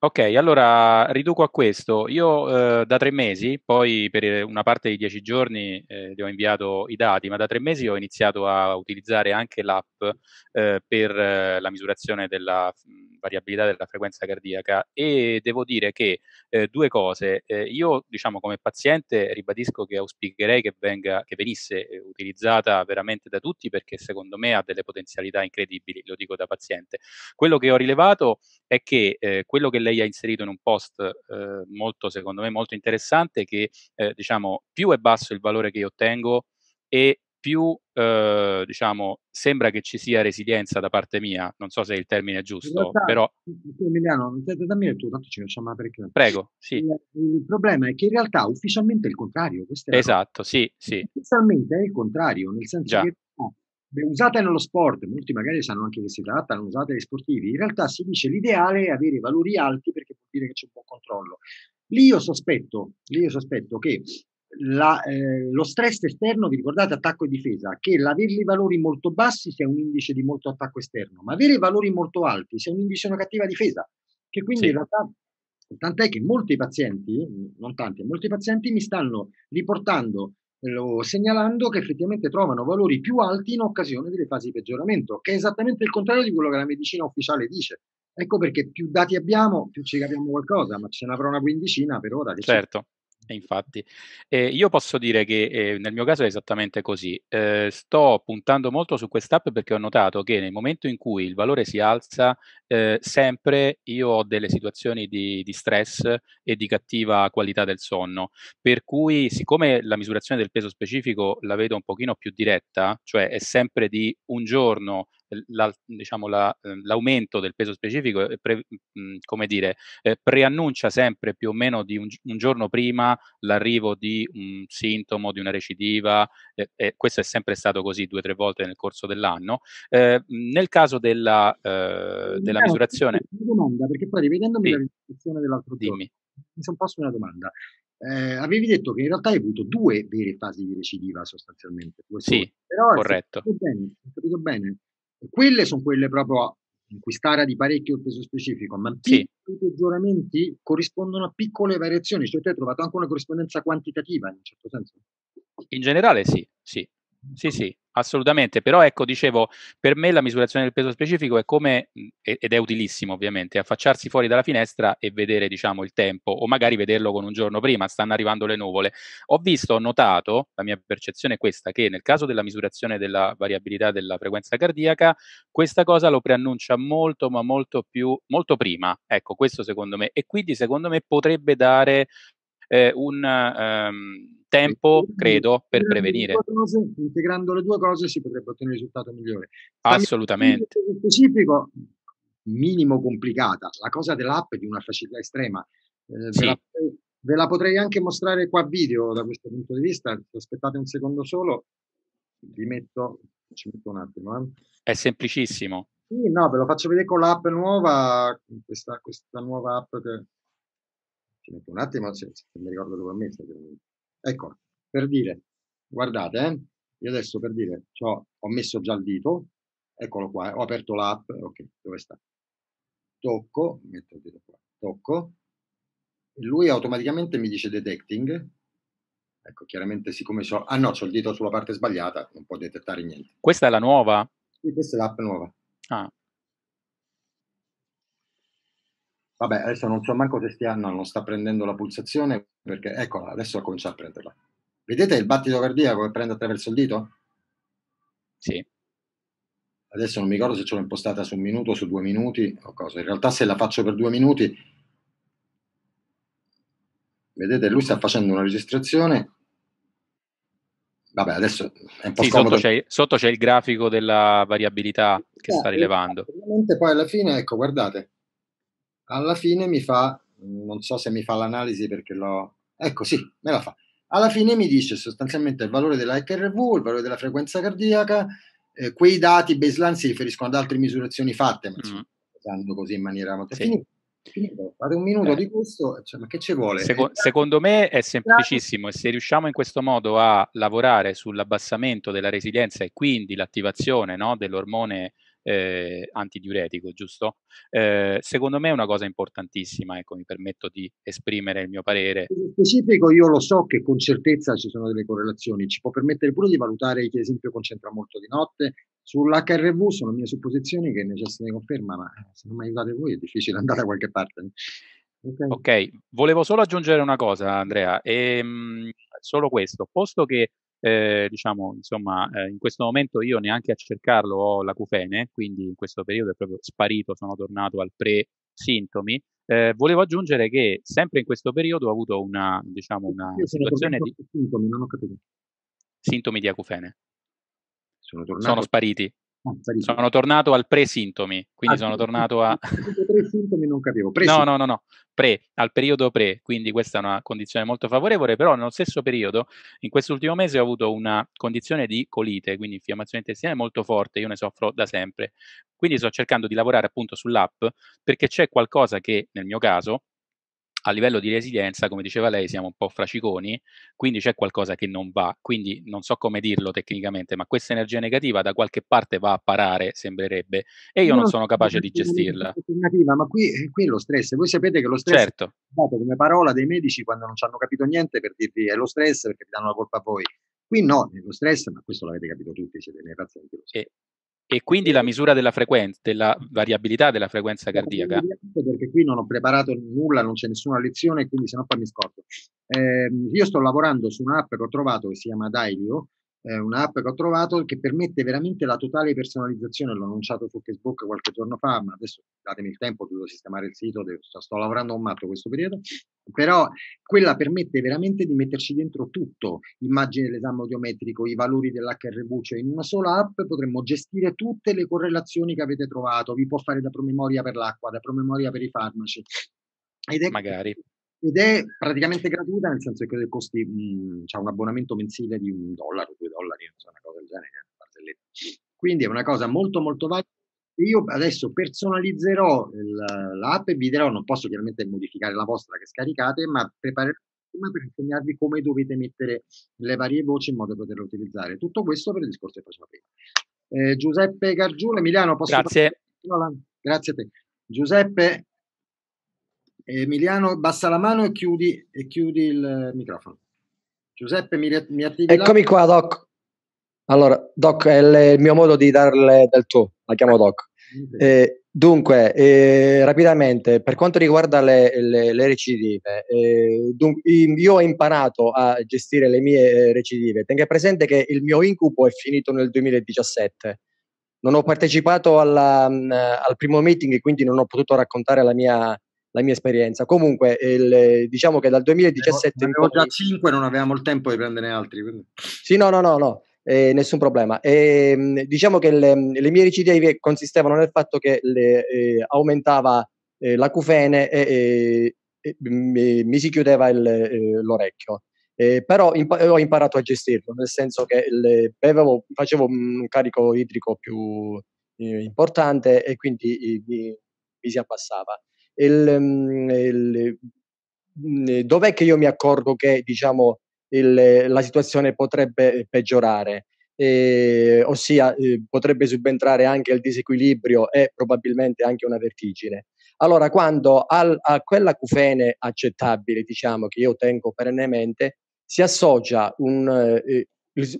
Ok, allora riduco a questo. Io eh, da tre mesi, poi per una parte di dieci giorni eh, gli ho inviato i dati, ma da tre mesi ho iniziato a utilizzare anche l'app eh, per eh, la misurazione della variabilità della frequenza cardiaca e devo dire che eh, due cose. Eh, io, diciamo, come paziente ribadisco che auspicherei che, venga, che venisse utilizzata veramente da tutti perché secondo me ha delle potenzialità incredibili, lo dico da paziente. Quello che ho rilevato è che quello che lei ha inserito in un post eh, molto, secondo me, molto interessante, che eh, diciamo più è basso il valore che io ottengo e più eh, diciamo sembra che ci sia resilienza da parte mia, non so se il termine è giusto, realtà, però Emiliano, dammi il tuo, tanto ci facciamo parecchio. Prego, sì. Il, il, problema è che in realtà ufficialmente è il contrario. Esatto, sì, sì. Ufficialmente è il contrario, nel senso Già. che no, usata nello sport, molti magari sanno anche che si tratta, non usate agli sportivi, in realtà si dice l'ideale è avere valori alti perché vuol dire che c'è un buon controllo. Lì io sospetto, lì io sospetto che la, eh, lo stress esterno, vi ricordate attacco e difesa, che l'avere i valori molto bassi sia un indice di molto attacco esterno, ma avere valori molto alti sia un indice di una cattiva difesa, che quindi sì. in realtà tant'è che molti pazienti, non tanti, molti pazienti mi stanno riportando lo segnalando che effettivamente trovano valori più alti in occasione delle fasi di peggioramento, che è esattamente il contrario di quello che la medicina ufficiale dice. Ecco perché più dati abbiamo, più ci capiamo qualcosa, ma ce ne avrò una quindicina per ora. certo. Infatti, eh, io posso dire che eh, nel mio caso è esattamente così. Eh, sto puntando molto su quest'app perché ho notato che nel momento in cui il valore si alza, eh, sempre io ho delle situazioni di, di, stress e di cattiva qualità del sonno. Per cui, siccome la misurazione del peso specifico la vedo un pochino più diretta, cioè è sempre di un giorno la, diciamo, la, ehm, l'aumento del peso specifico, pre, come dire, eh, preannuncia sempre più o meno di un, un, giorno prima l'arrivo di un sintomo, di una recidiva, eh, questo è sempre stato così due o tre volte nel corso dell'anno. Eh, nel caso della, eh, della misurazione... Una domanda, perché poi rivedendomi sì. la risoluzione dell'altro giorno, mi sono posto una domanda. Eh, avevi detto che in realtà hai avuto due vere fasi di recidiva sostanzialmente. Sì, Però, corretto. Bene, ho capito bene. Quelle sono quelle proprio in cui stara di parecchio peso specifico, ma sì. i peggioramenti corrispondono a piccole variazioni, cioè tu hai trovato anche una corrispondenza quantitativa in un certo senso? In generale sì, sì. Sì, sì, assolutamente. Però ecco, dicevo, per me la misurazione del peso specifico è come, ed è utilissimo ovviamente, affacciarsi fuori dalla finestra e vedere, diciamo, il tempo, o magari vederlo con un giorno prima, stanno arrivando le nuvole. Ho visto, ho notato, la mia percezione è questa, che nel caso della misurazione della variabilità della frequenza cardiaca, questa cosa lo preannuncia molto, ma molto più, molto prima. Ecco, questo secondo me. E quindi secondo me potrebbe dare eh, un um, tempo, credo, per prevenire. Cose, integrando le due cose si potrebbe ottenere un risultato migliore. Assolutamente. Specifico, minimo complicata. La cosa dell'app è di una facilità estrema. Eh, sì. ve, la, ve, la, potrei anche mostrare qua video da questo punto di vista. Aspettate un secondo solo, vi metto, ci metto un attimo. Eh. È semplicissimo. Sì, no, ve lo faccio vedere con l'app nuova, questa, questa nuova app che ci metto un attimo se, se mi ricordo dove ho messo. Ecco, per dire, guardate, eh, io adesso per dire, ho messo già il dito, eccolo qua, ho aperto l'app, ok, dove sta? Tocco, metto il dito qua, tocco, e lui automaticamente mi dice detecting, ecco, chiaramente siccome so, ah no, ho il dito sulla parte sbagliata, non può detettare niente. Questa è la nuova? Sì, questa è l'app nuova. Ah. Vabbè, adesso non so manco se stia, no, non sta prendendo la pulsazione, perché eccola, adesso comincia a prenderla. Vedete il battito cardiaco che prende attraverso il dito? Sì. Adesso non mi ricordo se ce l'ho impostata su un minuto, su due minuti o cosa. In realtà se la faccio per due minuti, vedete, lui sta facendo una registrazione. Vabbè, adesso è un po' sì, sotto c'è, sotto c'è, il grafico della variabilità che eh, sta rilevando. Poi alla fine, ecco, guardate, alla fine mi fa, non so se mi fa l'analisi perché l'ho, ecco sì, me la fa. Alla fine mi dice sostanzialmente il valore della HRV, il valore della frequenza cardiaca, eh, quei dati baseline si riferiscono ad altre misurazioni fatte, ma mm. usando così in maniera molto sì. finita. Finito. Fate un minuto eh. di questo, cioè, ma che ci vuole? Seco- secondo me è semplicissimo e se riusciamo in questo modo a lavorare sull'abbassamento della resilienza e quindi l'attivazione no, dell'ormone eh, antidiuretico, giusto? Eh, secondo me è una cosa importantissima, ecco, mi permetto di esprimere il mio parere. In specifico io lo so che con certezza ci sono delle correlazioni, ci può permettere pure di valutare chi ad esempio concentra molto di notte. Sull'HRV sono mie supposizioni che necessitano di conferma, ma se non mi aiutate voi è difficile andare da qualche parte. Okay. ok, volevo solo aggiungere una cosa Andrea, e, ehm, solo questo, posto che eh, diciamo, insomma, eh, in questo momento io neanche a cercarlo ho l'acufene, quindi in questo periodo è proprio sparito, sono tornato al pre-sintomi. Eh, volevo aggiungere che sempre in questo periodo ho avuto una, diciamo, una situazione di... Sintomi, non ho capito. Sintomi di acufene. Sono, sono spariti. Ah, sono tornato al pre-sintomi, quindi ah, sono tornato a... Pre-sintomi non capivo. no, no, no, no, pre, al periodo pre, quindi questa è una condizione molto favorevole, però nello stesso periodo, in quest'ultimo mese ho avuto una condizione di colite, quindi infiammazione intestinale molto forte, io ne soffro da sempre. Quindi sto cercando di lavorare appunto sull'app perché c'è qualcosa che nel mio caso a livello di resilienza, come diceva lei, siamo un po' fraciconi, quindi c'è qualcosa che non va. Quindi non so come dirlo tecnicamente, ma questa energia negativa da qualche parte va a parare, sembrerebbe, e io no, non sono capace di gestirla. Ma qui, qui, è lo stress. Voi sapete che lo stress certo. è come parola dei medici quando non ci hanno capito niente per dirvi è lo stress perché vi danno la colpa a voi. Qui no, lo stress, ma questo l'avete capito tutti, siete nei pazienti. E, e quindi la misura della frequenza, della variabilità della frequenza cardiaca. Perché qui non ho preparato nulla, non c'è nessuna lezione, quindi se no poi mi scordo. Eh, io sto lavorando su un'app che ho trovato che si chiama Dailio, è un'app che ho trovato che permette veramente la totale personalizzazione, l'ho annunciato su Facebook qualche giorno fa, ma adesso datemi il tempo, devo sistemare il sito, devo, sto lavorando un matto questo periodo, però quella permette veramente di metterci dentro tutto, immagine dell'esame audiometrico, i valori dell'HRV, cioè in una sola app potremmo gestire tutte le correlazioni che avete trovato, vi può fare da promemoria per l'acqua, da promemoria per i farmaci. Ed è Magari ed è praticamente gratuita nel senso che costi mh, c'è un abbonamento mensile di un dollaro, due dollari, non so, una cosa del genere. Quindi è una cosa molto molto valida. Io adesso personalizzerò il, l'app e vi dirò, non posso chiaramente modificare la vostra che scaricate, ma preparerò per insegnarvi come dovete mettere le varie voci in modo da poterle utilizzare. Tutto questo per il discorso che facevo prima. Eh, Giuseppe Gargiulo, Emiliano, posso Grazie. Grazie a te. Giuseppe, Emiliano, bassa la mano e chiudi, e chiudi il microfono. Giuseppe, mi, mi attivi Eccomi là? qua, Doc. Allora, Doc, è il mio modo di darle del tuo, la chiamo Doc. Eh, dunque, eh, rapidamente, per quanto riguarda le, le, le recidive, eh, dunque, io ho imparato a gestire le mie eh, recidive. Tenga presente che il mio incubo è finito nel 2017. Non ho partecipato alla, mh, al primo meeting, quindi non ho potuto raccontare la mia, la mia esperienza. Comunque, il, diciamo che dal 2017 avevo, avevo già 5, non avevamo il tempo di prendere altri. Quindi. Sì, no, no, no, no. Eh, nessun problema. E, ehm, diciamo che le, le, mie recidive consistevano nel fatto che le, eh, aumentava eh, l'acufene e, mi, mi, si chiudeva il, eh, l'orecchio. però impa- ho imparato a gestirlo, nel senso che le, bevevo, facevo un carico idrico più eh, importante e quindi mi, mi si abbassava il, mm, il, mm, dov'è che io mi accorgo che diciamo, il, la situazione potrebbe peggiorare? Eh, ossia eh, potrebbe subentrare anche il disequilibrio e probabilmente anche una vertigine. Allora, quando al, a quella cufene accettabile, diciamo che io tengo perennemente, si associa un, eh,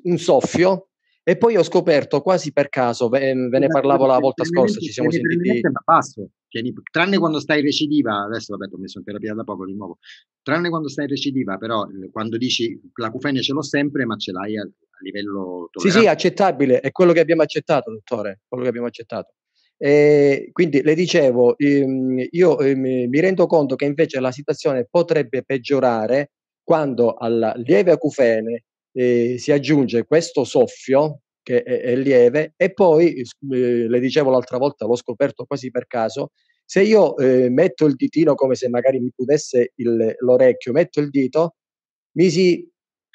un soffio e poi ho scoperto quasi per caso, ve, ve ne parlavo la volta scorsa, ci siamo sentiti... Ma basso, tranne quando stai recidiva, adesso vabbè ho messo in terapia da poco di nuovo, tranne quando stai recidiva, però quando dici la cufenia ce l'ho sempre, ma ce l'hai a, a livello tollerante. Sì, sì, accettabile, è quello che abbiamo accettato, dottore, quello che abbiamo accettato. E quindi le dicevo, ehm, io ehm, mi rendo conto che invece la situazione potrebbe peggiorare quando alla lieve acufene eh, si aggiunge questo soffio che è, è lieve e poi, eh, le dicevo l'altra volta, l'ho scoperto quasi per caso, se io eh, metto il ditino come se magari mi chiudesse il, l'orecchio, metto il dito, mi si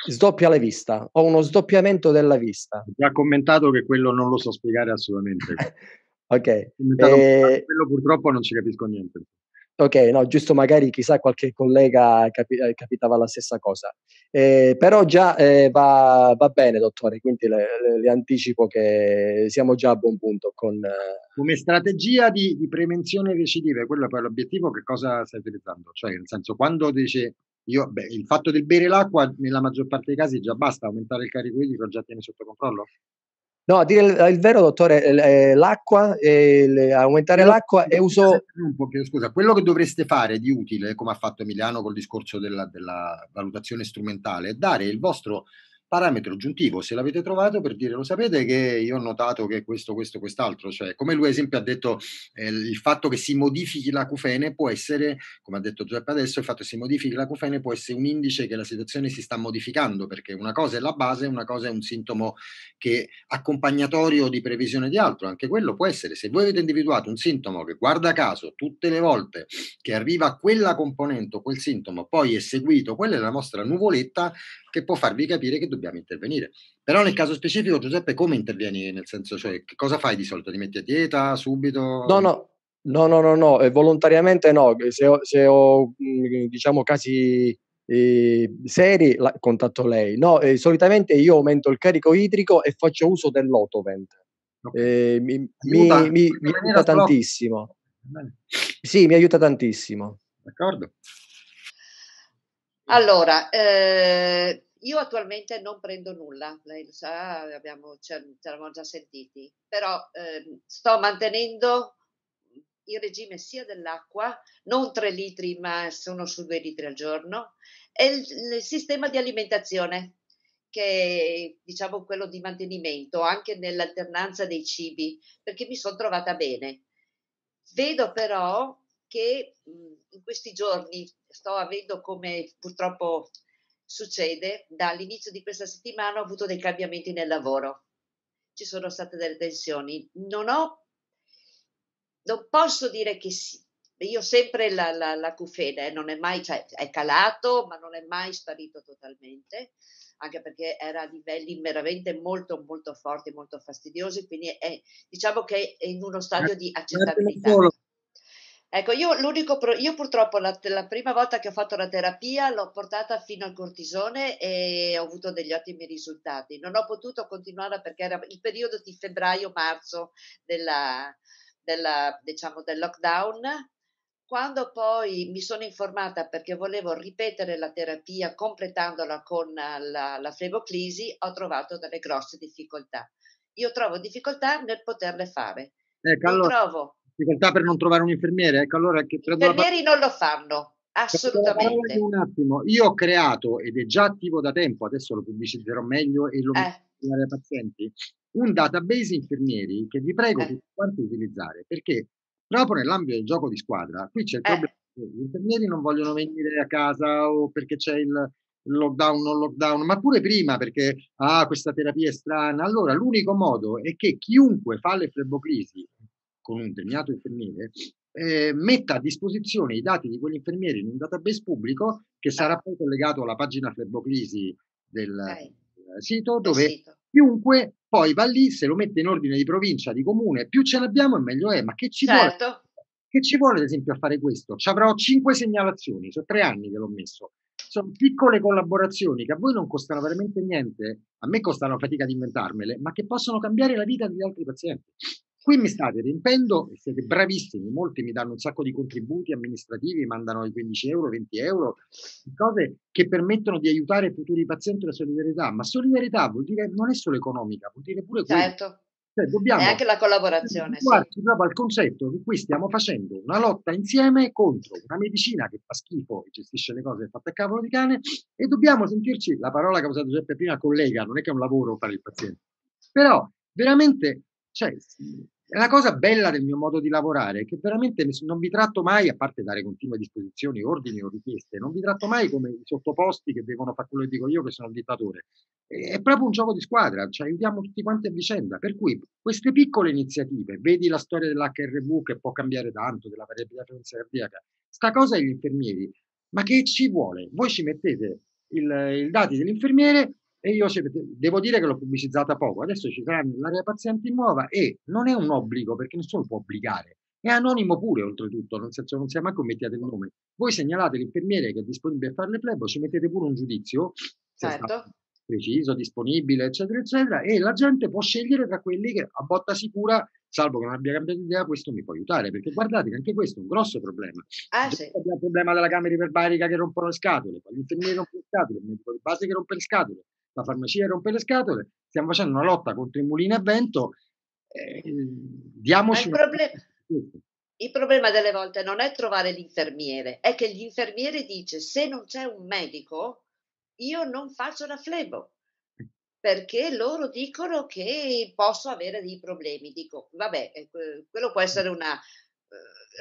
sdoppia la vista, ho uno sdoppiamento della vista. Ti ha commentato che quello non lo so spiegare assolutamente. ok. Eh, quello purtroppo non ci capisco niente. Ok, no, giusto magari chissà qualche collega capi- eh, capitava la stessa cosa. Eh, però già eh, va, va, bene, dottore, quindi le, le, le, anticipo che siamo già a buon punto con... Eh... Come strategia di, di, prevenzione recidive, quello è poi l'obiettivo, che cosa stai utilizzando? Cioè, nel senso, quando dice io, beh, il fatto del bere l'acqua nella maggior parte dei casi già basta, aumentare il carico idrico già tiene sotto controllo? No, a dire il, il vero, dottore, eh, l'acqua, eh, aumentare l'acqua e uso... Scusa, quello che dovreste fare di utile, come ha fatto Emiliano col discorso della, della valutazione strumentale, è dare il vostro parametro aggiuntivo, se l'avete trovato, per dire lo sapete che io ho notato che questo, questo, quest'altro, cioè come lui esempio ha detto eh, il fatto che si modifichi l'acufene può essere, come ha detto Giuseppe adesso, il fatto che si modifichi l'acufene può essere un indice che la situazione si sta modificando, perché una cosa è la base, una cosa è un sintomo che accompagnatorio di previsione di altro, anche quello può essere, se voi avete individuato un sintomo che guarda caso tutte le volte che arriva quella componente o quel sintomo poi è seguito, quella è la nostra nuvoletta che può farvi capire che dobbiamo intervenire. Però nel caso specifico, Giuseppe, come intervieni? Nel senso, cioè, che cosa fai di solito? Ti metti a dieta subito? No, no, no, no, no, no. Eh, volontariamente no. Se ho, se ho mm, diciamo, casi eh, seri, la, contatto lei. No, eh, solitamente io aumento il carico idrico e faccio uso dell'Otovent. Okay. Eh, mi, aiuta, mi, mi, mi aiuta tantissimo. Sì, mi aiuta tantissimo. D'accordo. Allora, eh, io attualmente non prendo nulla, lei lo sa, abbiamo, ci eravamo già sentiti, però eh, sto mantenendo il regime sia dell'acqua, non 3 litri, ma sono su 2 litri al giorno, e il, il sistema di alimentazione, che è diciamo quello di mantenimento, anche nell'alternanza dei cibi, perché mi sono trovata bene. Vedo però che in questi giorni sto avendo come purtroppo succede, dall'inizio di questa settimana ho avuto dei cambiamenti nel lavoro. Ci sono state delle tensioni. Non ho, non posso dire che sì. Io sempre la, la, la cufene, non è mai, cioè è calato, ma non è mai sparito totalmente, anche perché era a livelli veramente molto, molto forti, molto fastidiosi, quindi è, diciamo che è in uno stadio di accettabilità. Ecco, io, l'unico pro- io purtroppo la, la, prima volta che ho fatto la terapia l'ho portata fino al cortisone e ho avuto degli ottimi risultati. Non ho potuto continuare perché era il periodo di febbraio-marzo della, della, diciamo, del lockdown. Quando poi mi sono informata perché volevo ripetere la terapia completandola con la, la fleboclisi, ho trovato delle grosse difficoltà. Io trovo difficoltà nel poterle fare. Ecco, allora, trovo difficoltà per non trovare un infermiere. Ecco, allora che Gli infermieri non lo fanno, assolutamente. Un attimo, io ho creato ed è già attivo da tempo, adesso lo pubblicizzerò meglio e lo eh. ai pazienti, un database infermieri che vi prego eh. tutti quanti utilizzare, perché proprio nell'ambito del gioco di squadra, qui c'è il eh. problema che gli infermieri non vogliono venire a casa o perché c'è il lockdown, non lockdown, ma pure prima perché ah, questa terapia è strana. Allora, l'unico modo è che chiunque fa le fleboclisi con un determinato infermiere, eh, metta a disposizione i dati di quegli infermieri in un database pubblico che sarà poi collegato alla pagina Fleboclisi del okay. sito dove sito. chiunque poi va lì, se lo mette in ordine di provincia, di comune, più ce l'abbiamo e meglio è, ma che ci certo. vuole? Che ci vuole ad esempio a fare questo? Ci avrò cinque segnalazioni, sono tre anni che l'ho messo. Sono piccole collaborazioni che a voi non costano veramente niente, a me costano fatica di inventarmele, ma che possono cambiare la vita degli altri pazienti. Qui mi state riempendo, siete bravissimi, molti mi danno un sacco di contributi amministrativi, mandano i 15 euro, 20 euro, cose che permettono di aiutare futuri pazienti la solidarietà, ma solidarietà vuol dire non è solo economica, vuol dire pure certo. Cioè, dobbiamo e anche la collaborazione. Sì. proprio al concetto che qui stiamo facendo una lotta insieme contro una medicina che fa schifo e gestisce le cose fatte a cavolo di cane e dobbiamo sentirci, la parola che ha usato Giuseppe prima, collega, non è che è un lavoro fare il paziente, però veramente cioè, la cosa bella del mio modo di lavorare è che veramente non vi tratto mai, a parte dare continue disposizioni, ordini o richieste, non vi tratto mai come i sottoposti che devono fare quello che dico io che sono il dittatore. È proprio un gioco di squadra, ci aiutiamo tutti quanti a vicenda. Per cui queste piccole iniziative, vedi la storia dell'HRV che può cambiare tanto, della variabilità cardiaca, sta cosa agli infermieri, ma che ci vuole? Voi ci mettete i dati dell'infermiere e io devo dire che l'ho pubblicizzata poco. Adesso ci sarà l'area pazienti nuova e non è un obbligo perché nessuno può obbligare. È anonimo pure, oltretutto, nel senso non sia manco mettiate il nome. Voi segnalate l'infermiere che è disponibile a fare le flebo, ci mettete pure un giudizio, certo. preciso, disponibile, eccetera, eccetera, e la gente può scegliere tra quelli che a botta sicura, salvo che non abbia cambiato idea, questo mi può aiutare, perché guardate che anche questo è un grosso problema. Ah, sì. Abbiamo il problema della camera iperbarica che rompono le scatole, gli infermieri rompono le scatole, il medico di base che rompe le scatole, la farmacia rompe le scatole, stiamo facendo una lotta contro i mulini a vento, eh, diamoci... Il, problema, il problema delle volte non è trovare l'infermiere, è che l'infermiere dice se non c'è un medico io non faccio la flebo perché loro dicono che posso avere dei problemi. Dico, vabbè, eh, quello può essere una,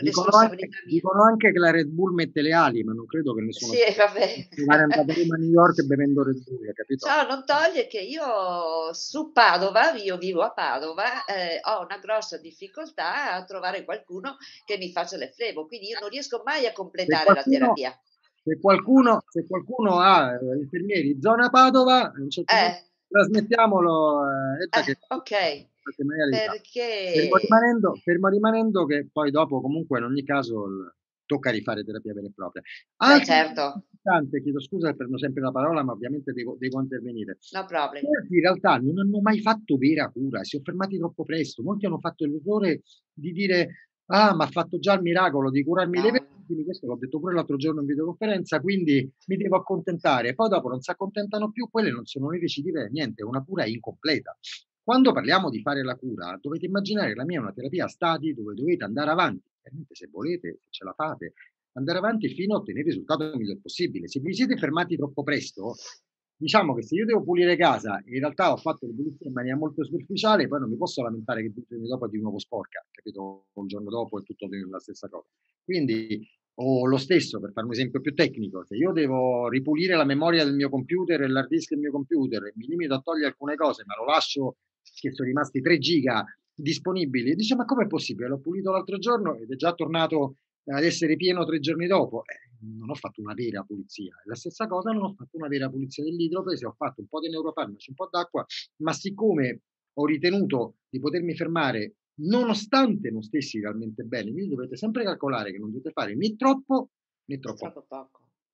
Dicono anche, dicono anche, che la Red Bull mette le ali, ma non credo che nessuno sì, vabbè. a New York bevendo Red Bull, capito? Ciao, non toglie che io su Padova, io vivo a Padova, eh, ho una grossa difficoltà a trovare qualcuno che mi faccia le flebo, quindi io non riesco mai a completare qualcuno, la terapia. Se qualcuno, se qualcuno ha eh, infermieri zona Padova, eh. trasmettiamolo. Eh, eh. Ok perché... Fermo rimanendo, fermo rimanendo, che poi dopo comunque in ogni caso il, tocca rifare terapia vera e propria. Beh, certo. chiedo scusa prendo sempre la parola, ma ovviamente devo, devo intervenire. No problem. in realtà non hanno mai fatto vera cura, si sono fermati troppo presto. Molti hanno fatto l'errore di dire ah, ma ha fatto già il miracolo di curarmi no. le vertigini, questo l'ho detto pure l'altro giorno in videoconferenza, quindi mi devo accontentare. Poi dopo non si accontentano più, quelle non sono recidive, niente, è una cura incompleta. Quando parliamo di fare la cura, dovete immaginare che la mia è una terapia a stadi dove dovete andare avanti, se volete, se ce la fate, andare avanti fino a ottenere il risultato migliore possibile. Se vi siete fermati troppo presto, diciamo che se io devo pulire casa in realtà ho fatto le pulizie in maniera molto superficiale, poi non mi posso lamentare che due giorni dopo è di nuovo sporca, capito? Un giorno dopo è tutto la stessa cosa. Quindi, o lo stesso, per fare un esempio più tecnico, se io devo ripulire la memoria del mio computer e l'hard disk del mio computer mi limito a togliere alcune cose, ma lo lascio che sono rimasti 3 giga disponibili e dice ma com'è possibile? L'ho pulito l'altro giorno ed è già tornato ad essere pieno tre giorni dopo. Eh, non ho fatto una vera pulizia. La stessa cosa non ho fatto una vera pulizia dell'idroprese, ho fatto un po' di neurofarmaci, un po' d'acqua, ma siccome ho ritenuto di potermi fermare nonostante non stessi realmente bene, quindi dovete sempre calcolare che non dovete fare né troppo né troppo.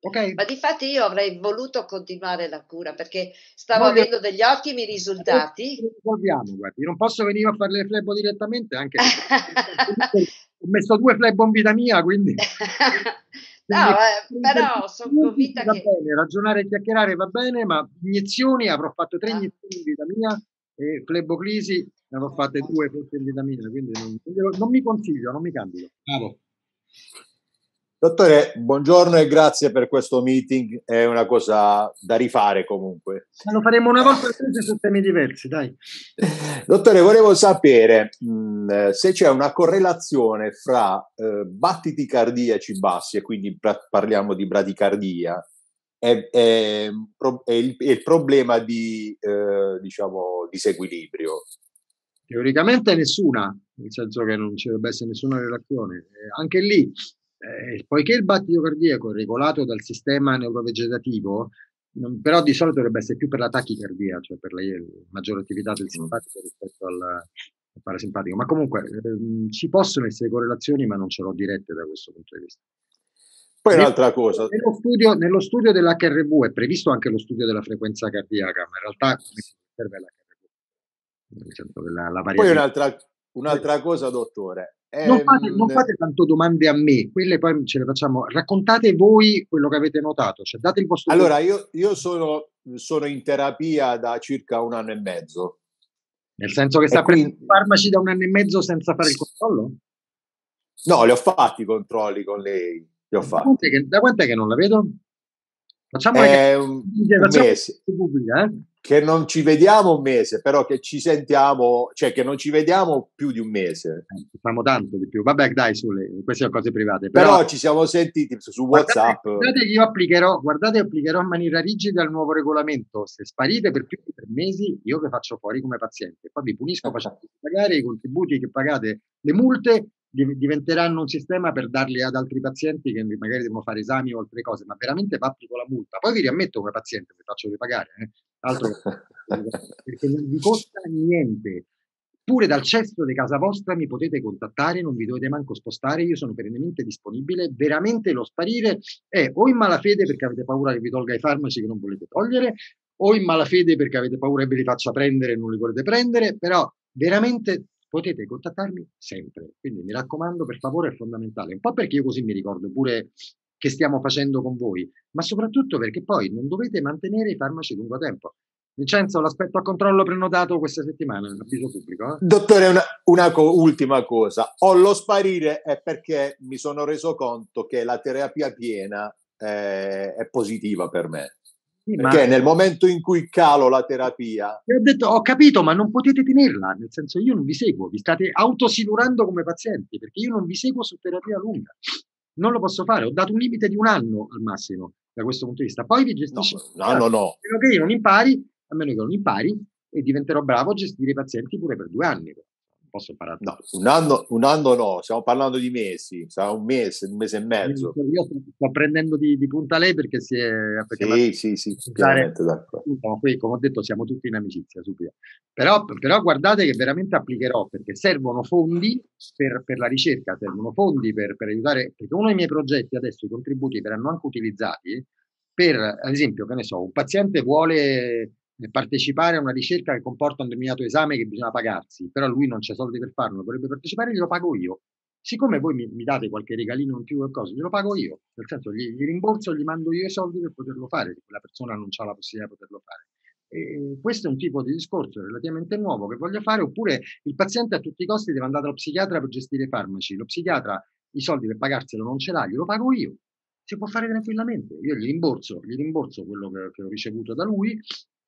Okay. Ma di fatti io avrei voluto continuare la cura perché stavo Voglio... avendo degli ottimi risultati. Risolviamo, guardi, non posso venire a fare le flebo direttamente anche ho messo due flebo in vita mia, quindi... no, eh, però sono convinta va che... Bene, ragionare e chiacchierare va bene, ma iniezioni, avrò fatto tre ah. iniezioni in vita mia e fleboclisi ne avrò fatte due forse in vita mia, quindi non, non mi consiglio, non mi candido. Bravo. Dottore, buongiorno e grazie per questo meeting, è una cosa da rifare comunque. Lo faremo una volta su temi diversi, dai. Dottore, volevo sapere mh, mm, se c'è una correlazione fra eh, battiti cardiaci bassi, e quindi parliamo di bradicardia, e, e, e, il, il, problema di, eh, diciamo, disequilibrio. Teoricamente nessuna, nel senso che non ci dovrebbe essere nessuna relazione. Eh, anche lì eh, poiché il battito cardiaco è regolato dal sistema neurovegetativo, non, però di solito dovrebbe essere più per la tachicardia, cioè per la, la maggiore attività del simpatico rispetto al, al parasimpatico. Ma comunque ehm, ci possono essere correlazioni, ma non ce l'ho dirette da questo punto di vista. Poi un'altra cosa. Nello studio, nello studio dell'HRV è previsto anche lo studio della frequenza cardiaca, ma in realtà serve l'HRV. La, la Poi un'altra, un'altra cosa, dottore. Non fate, non ehm, fate, tanto domande a me, quelle poi ce le facciamo. Raccontate voi quello che avete notato, cioè date il vostro. Allora, io, io sono, sono, in terapia da circa un anno e mezzo. Nel senso che sta quindi... prendendo farmaci da un anno e mezzo senza fare il controllo? No, li ho fatti i controlli con lei. Li ho fatti. Da quant'è che, da quant'è che non la vedo? Facciamo è un, un mese. Pubblica, eh? Che non ci vediamo un mese, però che ci sentiamo, cioè che non ci vediamo più di un mese. Facciamo eh, tanto di più. Vabbè, dai, sulle, queste sono cose private. Però, però ci siamo sentiti su guardate, WhatsApp. Guardate io applicherò, guardate, applicherò in maniera rigida il nuovo regolamento. Se sparite per più di tre mesi, io vi faccio fuori come paziente. Poi vi punisco facendo pagare i contributi che pagate, le multe diventeranno un sistema per darli ad altri pazienti che magari devono fare esami o altre cose, ma veramente va applico la multa. Poi vi riammetto come paziente, vi faccio ripagare, eh? altro perché non vi costa niente. pure dal cesto di casa vostra mi potete contattare, non vi dovete manco spostare, io sono perennemente disponibile, veramente lo sparire è o in malafede perché avete paura che vi tolga i farmaci che non volete togliere, o in malafede perché avete paura che vi li faccia prendere e non li volete prendere, però veramente potete contattarmi sempre. Quindi mi raccomando, per favore, è fondamentale. Un po' perché io così mi ricordo pure che stiamo facendo con voi, ma soprattutto perché poi non dovete mantenere i farmaci lungo tempo. Vincenzo, l'aspetto a controllo prenotato questa settimana, avviso pubblico. Eh? Dottore, una, una co- ultima cosa. Ho lo sparire è perché mi sono reso conto che la terapia piena eh, è positiva per me. Sì, perché nel momento in cui calo la terapia... Ho detto, ho capito, ma non potete tenerla, nel senso io non vi seguo, vi state autosilurando come pazienti, perché io non vi seguo su terapia lunga. Non lo posso fare, ho dato un limite di un anno al massimo da questo punto di vista. Poi vi gestisco... No, no, no. no. Che io non impari, a meno che non impari, e diventerò bravo a gestire i pazienti pure per due anni posso imparare. No, un anno, un anno no, stiamo parlando di mesi, sarà un mese, un mese e mezzo. Io sto prendendo di, di punta lei perché si è... Perché sì, sì, sì, chiaramente d'accordo. Qui, come ho detto, siamo tutti in amicizia subito. Però, però, guardate che veramente applicherò perché servono fondi per, per la ricerca, servono fondi per, per, aiutare, perché uno dei miei progetti adesso, i contributi verranno anche utilizzati per, ad esempio, che ne so, un paziente vuole partecipare a una ricerca che comporta un determinato esame che bisogna pagarsi, però lui non c'è soldi per farlo, vorrebbe partecipare, glielo pago io. Siccome voi mi, mi date qualche regalino in più o cosa, glielo pago io, nel senso gli, gli, rimborso, gli mando io i soldi per poterlo fare, se quella persona non ha la possibilità di poterlo fare. E questo è un tipo di discorso relativamente nuovo che voglio fare, oppure il paziente a tutti i costi deve andare dallo psichiatra per gestire i farmaci, lo psichiatra i soldi per pagarselo non ce l'ha, glielo pago io, si può fare tranquillamente. Io gli rimborso, gli rimborso quello che, che, ho ricevuto da lui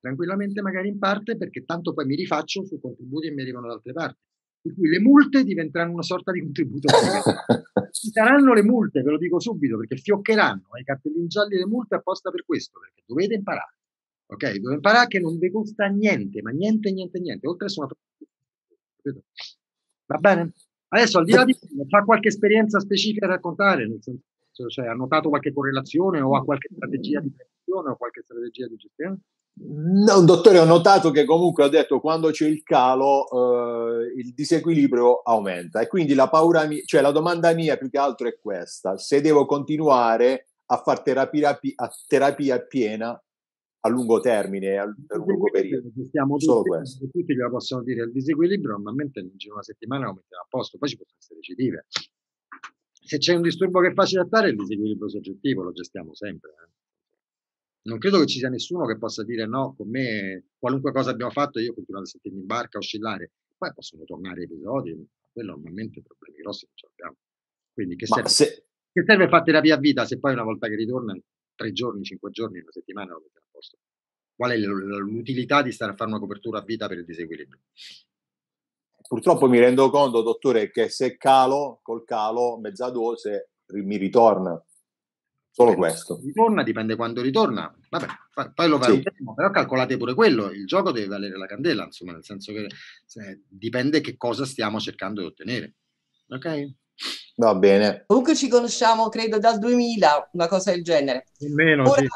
tranquillamente magari in parte perché tanto poi mi rifaccio sui contributi e mi arrivano da altre parti. Per cui le multe diventeranno una sorta di contributo. Ci saranno le multe, ve lo dico subito, perché fioccheranno ai cartellini gialli le multe apposta per questo, perché dovete imparare. Ok? Dovete imparare che non vi costa niente, ma niente, niente, niente. Oltre a una... Va bene? Adesso al di là di fa qualche esperienza specifica da raccontare, nel senso, cioè ha notato qualche correlazione o ha qualche strategia di prevenzione o qualche strategia di gestione? No, dottore, ho notato che comunque ha detto quando c'è il calo eh, il disequilibrio aumenta e quindi la paura mia, cioè la domanda mia più che altro è questa, se devo continuare a fare terapia, a terapia piena a lungo termine, a, a lungo periodo. Stiamo Solo tutti, questo. Tutti glielo possono dire, il disequilibrio normalmente in una settimana lo mettiamo a posto, poi ci possono essere recidive. Se c'è un disturbo che è facile trattare, il disequilibrio soggettivo lo gestiamo sempre. Eh non credo che ci sia nessuno che possa dire no, con me qualunque cosa abbiamo fatto io continuo a sentirmi in barca, oscillare, poi possono tornare episodi, quello normalmente problemi grossi non ce l'abbiamo. Quindi che serve, se... che serve fare terapia a vita se poi una volta che ritorna, tre giorni, cinque giorni, una settimana lo mettiamo a posto? Qual è l'utilità di stare a fare una copertura a vita per il disequilibrio? Purtroppo mi rendo conto, dottore, che se calo, col calo, mezza dose, mi ritorna Solo questo. Ritorna, dipende quando ritorna. Vabbè, poi lo valuteremo, sì. però calcolate pure quello. Il gioco deve valere la candela, insomma, nel senso che dipende che cosa stiamo cercando di ottenere. Ok? Va bene. Comunque ci conosciamo, credo, dal 2000, una cosa del genere. Almeno, ora, sì.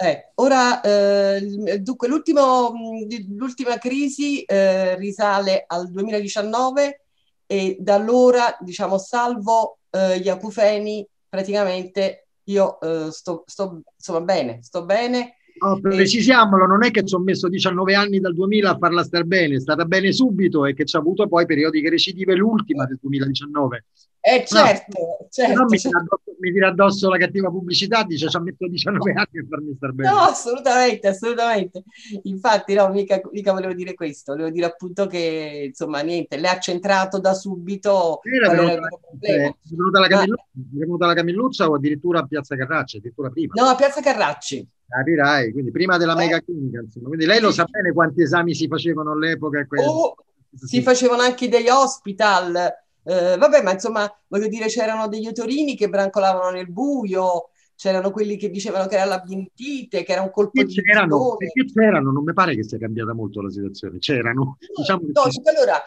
Eh, ora, eh, dunque, l'ultima crisi eh, risale al 2019 e da allora, diciamo, salvo eh, gli acufeni, praticamente io eh, sto, sto insomma bene, sto bene. No, precisiamolo, non è che ci ho messo 19 anni dal 2000 a farla star bene, è stata bene subito e che ci ha avuto poi periodiche recidive, l'ultima del 2019. Eh certo, no, certo. Mi, tira addosso, mi, tira addosso, la cattiva pubblicità, dice ci ha messo 19 anni a farmi star bene. No, assolutamente, assolutamente. Infatti no, mica, mica volevo dire questo, volevo dire appunto che insomma niente, lei ha centrato da subito era venuta, era la, è venuta, la Camilluccia, è venuta la Camilluccia o addirittura a Piazza Carracci, addirittura prima? No, a Piazza Carracci. Capirai, quindi prima della eh. mega clinica, insomma. Quindi lei lo sa bene quanti esami si facevano all'epoca. Oh, si facevano anche degli hospital, eh, vabbè, ma insomma, voglio dire, c'erano degli otorini che brancolavano nel buio, c'erano quelli che dicevano che era labirintite, che era un colpo di c'erano, perché c'erano, non mi pare che sia cambiata molto la situazione, c'erano. No, diciamo no, allora,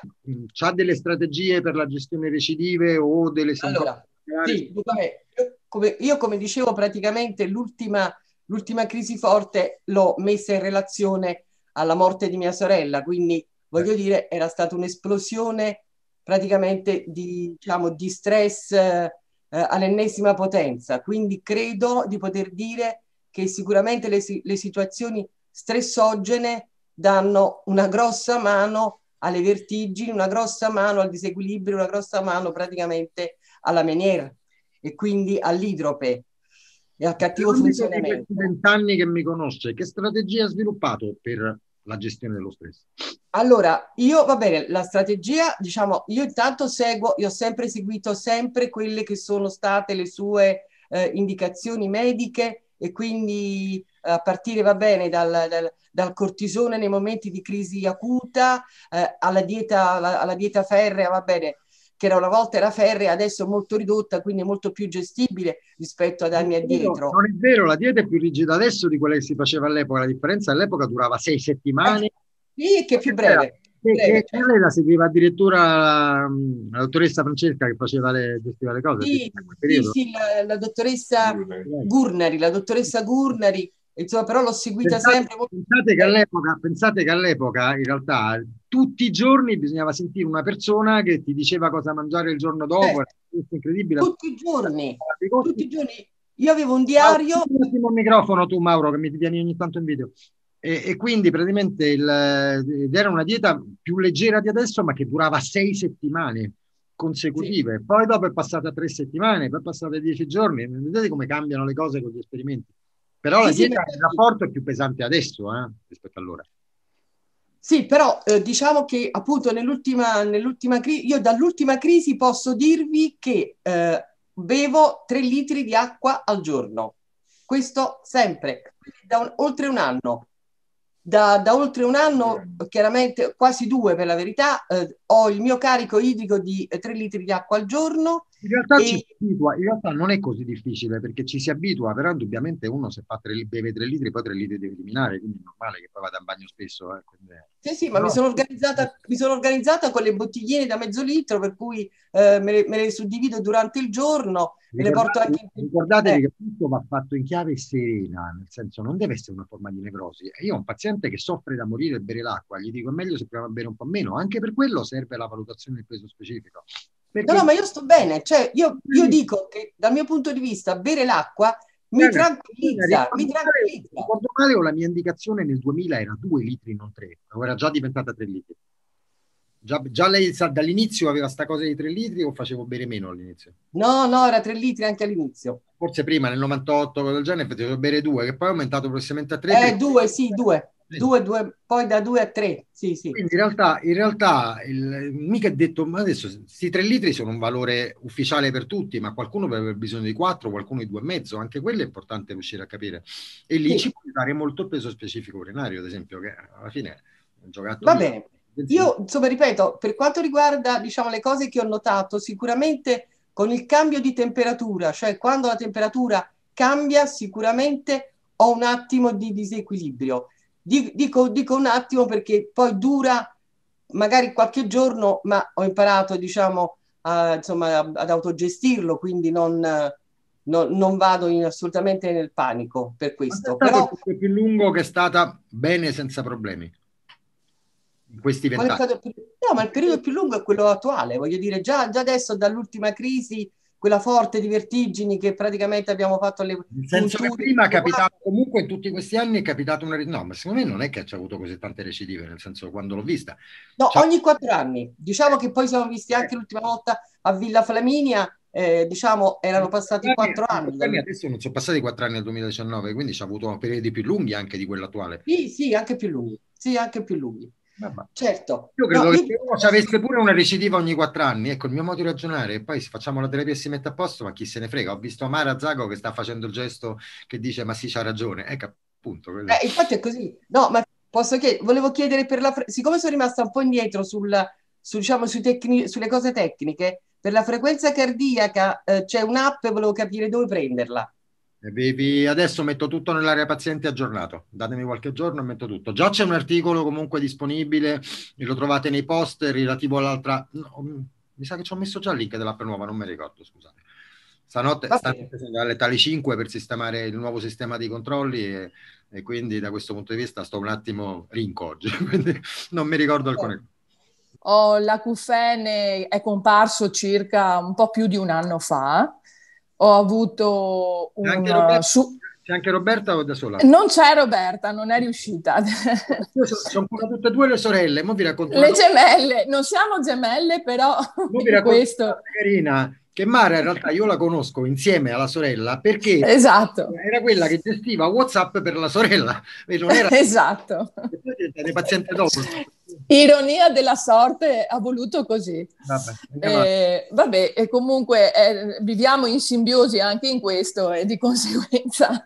c'ha delle strategie per la gestione recidive o delle allora, sì, io, come, io come dicevo praticamente l'ultima, l'ultima crisi forte l'ho messa in relazione alla morte di mia sorella, quindi voglio dire, era stata un'esplosione praticamente di, diciamo, di stress eh, all'ennesima potenza. Quindi credo di poter dire che sicuramente le, le situazioni stressogene danno una grossa mano alle vertigini, una grossa mano al disequilibrio, una grossa mano praticamente alla meniere e quindi all'idrope e al cattivo funzionamento. Vent'anni che mi conosce, che strategia ha sviluppato per la gestione dello stress? Allora, io va bene, la strategia, diciamo, io intanto seguo, io ho sempre seguito sempre quelle che sono state le sue eh, indicazioni mediche e quindi a partire, va bene, dal, dal, dal cortisone nei momenti di crisi acuta eh, alla, dieta, alla, alla dieta ferrea, va bene, che era una volta era ferrea, adesso è molto ridotta, quindi molto più gestibile rispetto ad anni addietro. Non è vero, la dieta è più rigida adesso di quella che si faceva all'epoca, la differenza all'epoca durava sei settimane. Eh, sì, che è più breve. Che, che, che lei la seguiva addirittura la, la, dottoressa Francesca che faceva le, gestiva le cose. Sì, sì, sì la, la, dottoressa Gurnari, la dottoressa Gurnari insomma, però l'ho seguita pensate, sempre. Pensate che, all'epoca, pensate che all'epoca, in realtà, tutti i giorni bisognava sentire una persona che ti diceva cosa mangiare il giorno dopo. Eh, incredibile. Tutti i giorni, tutti i giorni. Io avevo un diario. Ah, un attimo il microfono tu, Mauro, che mi vieni ogni tanto in video. E, e quindi praticamente il, era una dieta più leggera di adesso, ma che durava sei settimane consecutive. Sì. Poi dopo è passata tre settimane, poi è passata dieci giorni. Vedete come cambiano le cose con gli esperimenti. Però sì, la dieta, sì, il rapporto è più pesante adesso eh, rispetto allora. Sì, però eh, diciamo che appunto nell'ultima, nell'ultima crisi, io dall'ultima crisi posso dirvi che eh, bevo 3 litri di acqua al giorno. Questo sempre, da un, oltre un anno. Da, da, oltre un anno, chiaramente quasi due per la verità, eh, ho il mio carico idrico di 3 litri di acqua al giorno in realtà, e... ci si abitua, in realtà non è così difficile perché ci si abitua, però indubbiamente uno se fa tre, beve 3 litri, poi 3 litri deve eliminare, quindi è normale che poi vada in bagno spesso. Eh, quindi... Sì, sì, ma no. mi, sono mi, sono organizzata, con le bottigliere da mezzo litro, per cui eh, me, le, me, le, suddivido durante il giorno. Me le porto anche in... Ricordatevi eh. che tutto va fatto in chiave serena, nel senso non deve essere una forma di nevrosi. Io ho un paziente che soffre da morire e bere l'acqua, gli dico è meglio se prova a bere un po' meno, anche per quello serve la valutazione del peso specifico. Perché... No, no, ma io sto bene, cioè io, io dico che dal mio punto di vista bere l'acqua mi tranquillizza, mi tranquillizza. Ricordo male o la mia indicazione nel 2000 era 2 litri, non 3, era già diventata 3 litri. Già, già lei sa, dall'inizio aveva sta cosa di 3 litri o facevo bere meno all'inizio? No, no, era 3 litri anche all'inizio. Forse prima nel 98 del genere facevo bere 2, che poi è aumentato prossimamente a 3. Eh, 2, sì, 2. Due, due, poi da due a tre, sì, sì. Quindi in realtà, in realtà il, mica è detto, ma adesso questi tre litri sono un valore ufficiale per tutti, ma qualcuno può aver bisogno di quattro, qualcuno di due e mezzo, anche quello è importante riuscire a capire. E lì sì. ci può dare molto peso specifico urinario, ad esempio, che alla fine è un giocattolo. Va bene. Io, insomma, ripeto, per quanto riguarda, diciamo, le cose che ho notato, sicuramente con il cambio di temperatura, cioè quando la temperatura cambia, sicuramente ho un attimo di disequilibrio Dico, dico un attimo perché poi dura magari qualche giorno, ma ho imparato, diciamo, a, insomma, ad autogestirlo, quindi non, non, non vado in, assolutamente nel panico per questo. Ma è Però, il più lungo che è stata bene senza problemi. In questi vent'anni. No, ma il periodo più lungo è quello attuale, voglio dire, già, già adesso dall'ultima crisi quella forte di vertigini che praticamente abbiamo fatto le nel senso che prima è capitato comunque in tutti questi anni è capitato una no ma secondo me non è che ci ha avuto così tante recidive nel senso quando l'ho vista no cioè... ogni quattro anni. Diciamo che poi siamo visti anche l'ultima volta a Villa Flaminia eh, diciamo erano passati quattro anni, anni adesso non sono passati quattro anni nel 2019 quindi ci ha avuto periodi più lunghi anche di quello attuale. Sì sì anche più lunghi sì anche più lunghi. Certo. Io credo no, che io... se avesse pure una recidiva ogni quattro anni, ecco il mio modo di ragionare, e poi facciamo la terapia e si mette a posto, ma chi se ne frega. Ho visto Mara Zago che sta facendo il gesto che dice ma sì, c'ha ragione. Ecco appunto. Eh, infatti è così. No, ma posso chiedere, volevo chiedere per la... siccome sono rimasta un po' indietro sul, su, diciamo, tecni... sulle cose tecniche, per la frequenza cardiaca eh, c'è un'app e volevo capire dove prenderla. Vi, adesso metto tutto nell'area pazienti aggiornato. Datemi qualche giorno e metto tutto. Già c'è un articolo comunque disponibile, lo trovate nei post relativo all'altra. No, mi sa che ci ho messo già il link dell'app nuova, non mi ricordo, scusate. Stanotte, stanotte alle tali 5 per sistemare il nuovo sistema di controlli e e quindi da questo punto di vista sto un attimo rinco oggi, non mi ricordo alcune cose. Oh, l'acufene è comparso circa un po' più di un anno fa. Ho avuto un... Anche Roberta, su... C'è anche Roberta o da sola? Non c'è Roberta, non è riuscita. Sono, tutte e due le sorelle, mo vi racconto. Le gemelle, non siamo gemelle, però... Mo vi questo... carina che Mara in realtà io la conosco insieme alla sorella perché esatto. era quella che gestiva Whatsapp per la sorella e non era esatto e poi paziente dopo ironia della sorte ha voluto così vabbè, eh, vabbè e comunque eh, viviamo in simbiosi anche in questo e di conseguenza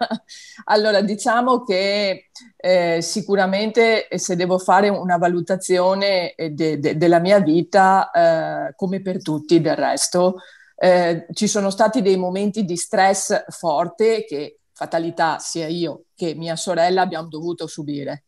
allora diciamo che eh, sicuramente se devo fare una valutazione de, de, della mia vita eh, come per tutti del resto eh, ci sono stati dei momenti di stress forte che fatalità sia io che mia sorella abbiamo dovuto subire.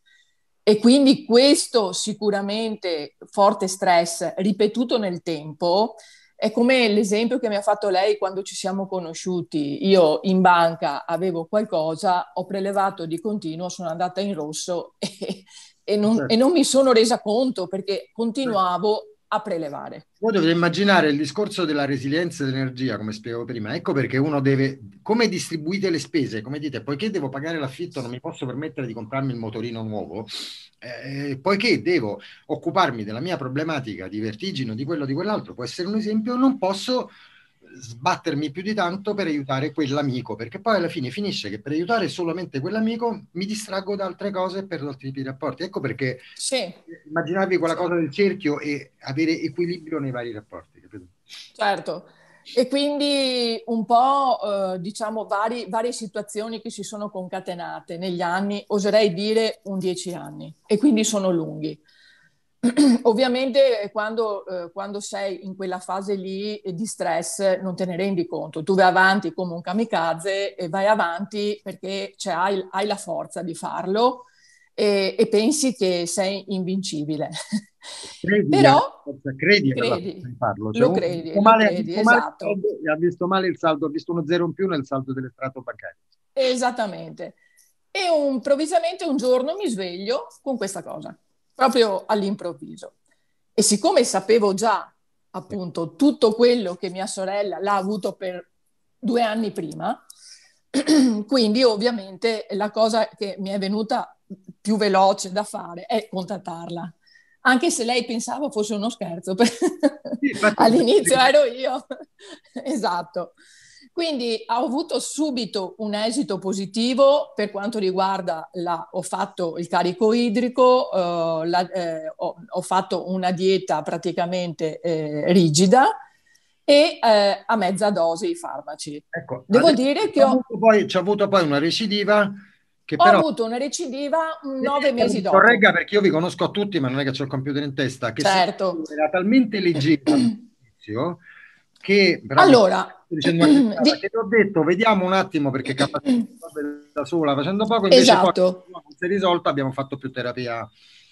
E quindi questo sicuramente forte stress ripetuto nel tempo è come l'esempio che mi ha fatto lei quando ci siamo conosciuti. Io in banca avevo qualcosa, ho prelevato di continuo, sono andata in rosso e, e, non, certo. e non, mi sono resa conto perché continuavo a prelevare. Voi dovete immaginare il discorso della resilienza dell'energia, come spiegavo prima. Ecco perché uno deve, come distribuite le spese? Come dite, poiché devo pagare l'affitto, non mi posso permettere di comprarmi il motorino nuovo, eh, poiché devo occuparmi della mia problematica di vertigine, di quello, di quell'altro, può essere un esempio, non posso sbattermi più di tanto per aiutare quell'amico, perché poi alla fine finisce che per aiutare solamente quell'amico mi distraggo da altre cose per altri tipi di rapporti. Ecco perché sì. immaginarvi quella cosa del cerchio e avere equilibrio nei vari rapporti. Capito? Certo. E quindi un po', eh, diciamo, vari, varie situazioni che si sono concatenate negli anni, oserei dire un dieci anni, e quindi sono lunghi. Ovviamente eh, quando, eh, quando, sei in quella fase lì di stress non te ne rendi conto, tu vai avanti come un kamikaze e vai avanti perché cioè, hai, hai, la forza di farlo e, e pensi che sei invincibile. Credi, Però credi, credi di farlo. Cioè, lo credi, lo male, credi ha esatto. Ha visto male il saldo, ha visto uno zero in più nel saldo dell'estratto bancario. Esattamente. E un, improvvisamente un giorno mi sveglio con questa cosa proprio all'improvviso. E siccome sapevo già appunto tutto quello che mia sorella l'ha avuto per due anni prima, quindi ovviamente la cosa che mi è venuta più veloce da fare è contattarla. Anche se lei pensava fosse uno scherzo, all'inizio ero io. esatto. Quindi ho avuto subito un esito positivo per quanto riguarda la, ho fatto il carico idrico, eh, la, eh, ho, ho, fatto una dieta praticamente eh, rigida e eh, a mezza dose i farmaci. Ecco, Devo dire che ho... Poi, c'è avuto poi una recidiva che ho però... avuto una recidiva nove mesi dopo. Corregga perché io vi conosco a tutti, ma non è che ho il computer in testa, che certo. era talmente leggera all'inizio che allora dicendo di... che ti ho detto vediamo un attimo perché da sola facendo poco invece esatto. poi non si è risolto abbiamo fatto più terapia.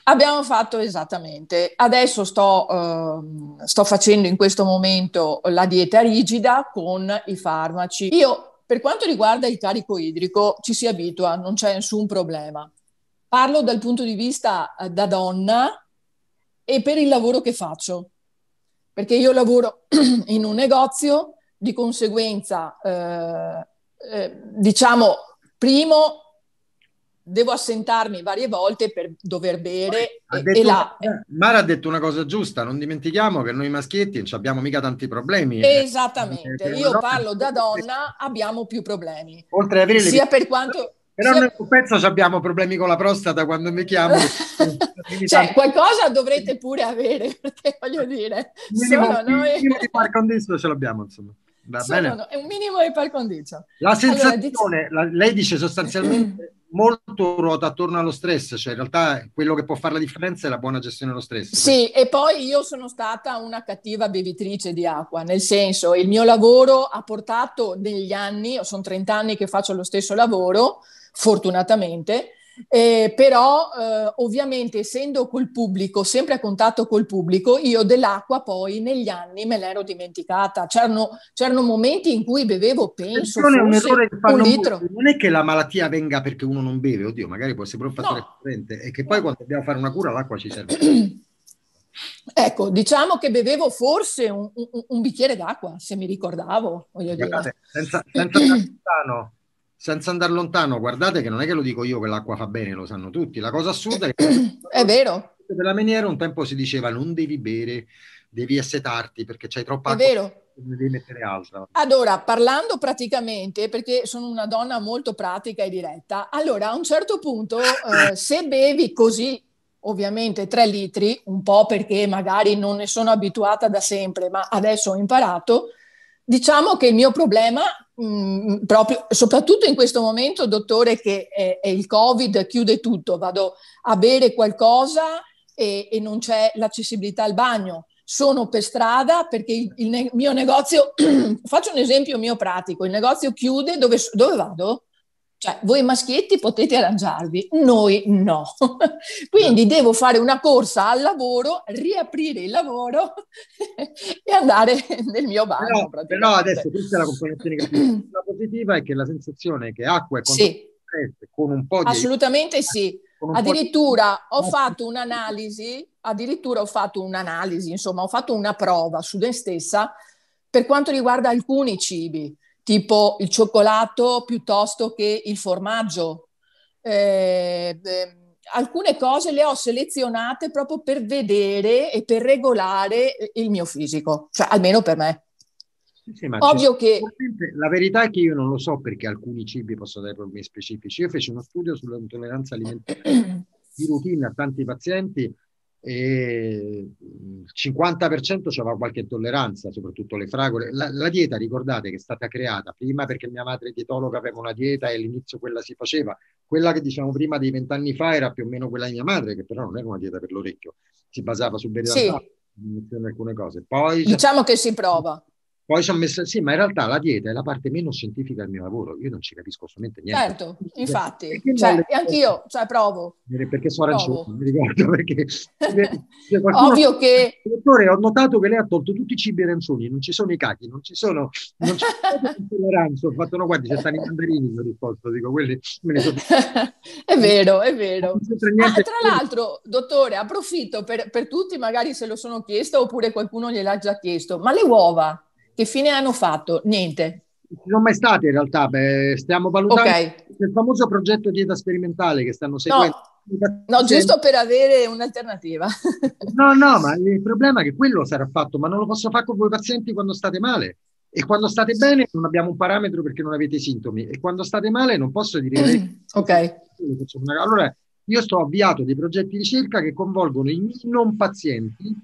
Abbiamo fatto esattamente. Adesso sto, uh, sto facendo in questo momento la dieta rigida con i farmaci. Io per quanto riguarda il carico idrico ci si abitua non c'è nessun problema. Parlo dal punto di vista uh, da donna e per il lavoro che faccio perché io lavoro in un negozio, di conseguenza, eh, eh, diciamo, primo devo assentarmi varie volte per dover bere e, detto, e la... Mara ha detto una cosa giusta, non dimentichiamo che noi maschietti non abbiamo mica tanti problemi. Esattamente, eh, io parlo da donna, abbiamo più problemi. Oltre ad avere sia le... per quanto però noi un pezzo abbiamo problemi con la prostata quando mi chiamo. cioè, qualcosa dovrete pure avere, perché voglio dire, minimo, sono noi... minimo di par condicio ce l'abbiamo, insomma. Va sono, bene? È un minimo di par condicio. La sensazione, allora, dice... lei dice sostanzialmente molto ruota attorno allo stress, cioè in realtà quello che può fare la differenza è la buona gestione dello stress. Sì, e poi io sono stata una cattiva bevitrice di acqua, nel senso il mio lavoro ha portato negli anni, sono 30 anni che faccio lo stesso lavoro, fortunatamente, Eh, però eh, ovviamente essendo col pubblico, sempre a contatto col pubblico, io dell'acqua poi negli anni me l'ero dimenticata. C'erano, c'erano momenti in cui bevevo, penso, forse un, errore che un litro. Molto. Non è che la malattia venga perché uno non beve, oddio, magari può essere proprio un fattore no. differente, è che poi quando dobbiamo fare una cura l'acqua ci serve. Ecco, diciamo che bevevo forse un, un, un bicchiere d'acqua, se mi ricordavo. Guardate, senza, senza senza andare lontano, guardate che non è che lo dico io che l'acqua fa bene, lo sanno tutti. La cosa assurda è che... è vero. Della miniera un tempo si diceva non devi bere, devi assetarti perché c'hai troppa acqua. È vero. Devi mettere altra. Allora, parlando praticamente, perché sono una donna molto pratica e diretta, allora a un certo punto, eh, se bevi così ovviamente 3 litri, un po' perché magari non ne sono abituata da sempre, ma adesso ho imparato. Diciamo che il mio problema, mh, mm, proprio, soprattutto in questo momento, dottore, che è, è, il Covid, chiude tutto, vado a bere qualcosa e, e non c'è l'accessibilità al bagno. Sono per strada perché il, il ne- mio negozio, faccio un esempio mio pratico, il negozio chiude, dove, dove vado? Cioè, voi maschietti potete arrangiarvi, noi no. Quindi devo fare una corsa al lavoro, riaprire il lavoro e andare nel mio bagno. Però, però adesso questa è la componente negativa. La positiva è che la sensazione che acqua è sì. con un po' di... Assolutamente sì. Addirittura di... ho fatto un'analisi, addirittura ho fatto un'analisi, insomma, ho fatto una prova su me stessa per quanto riguarda alcuni cibi tipo il cioccolato piuttosto che il formaggio. Eh, eh, alcune cose le ho selezionate proprio per vedere e per regolare il mio fisico, cioè almeno per me. Sì, Ovvio che... La verità è che io non lo so perché alcuni cibi possono dare problemi specifici. Io feci uno studio sull'intolleranza alimentare di routine a tanti pazienti e il 50% aveva qualche intolleranza, soprattutto le fragole. La, la, dieta, ricordate, che è stata creata prima perché mia madre dietologa aveva una dieta e all'inizio quella si faceva. Quella che diciamo prima dei vent'anni fa era più o meno quella di mia madre, che però non era una dieta per l'orecchio, si basava su bere sì. alcune cose. Poi, diciamo che si prova. Poi ci ho messo, sì, ma in realtà la dieta è la parte meno scientifica del mio lavoro, io non ci capisco assolutamente niente. Certo, infatti, cioè, anch'io cioè, provo. Perché sono arancione, mi ricordo, perché... Ovvio che... Dottore, ho notato che lei ha tolto tutti i cibi arancioni, non ci sono i cachi, non ci sono... Non c'è l'arancia, ho fatto, no, guardi, c'è stanno i mandarini, ho risposto, dico, quelli me ne sono... è vero, è vero. Ah, tra l'altro, dottore, approfitto per, per tutti, magari se lo sono chiesto, oppure qualcuno gliel'ha già chiesto, ma le uova che fine hanno fatto? Niente. Non sono mai state in realtà, Beh, stiamo valutando okay. il famoso progetto dieta sperimentale che stanno seguendo. No, no, giusto per avere un'alternativa. no, no, ma il problema è che quello sarà fatto, ma non lo posso fare con voi pazienti quando state male. E quando state bene non abbiamo un parametro perché non avete sintomi. E quando state male non posso dire... Mm, ok. Allora, io sto avviato dei progetti di ricerca che coinvolgono i non pazienti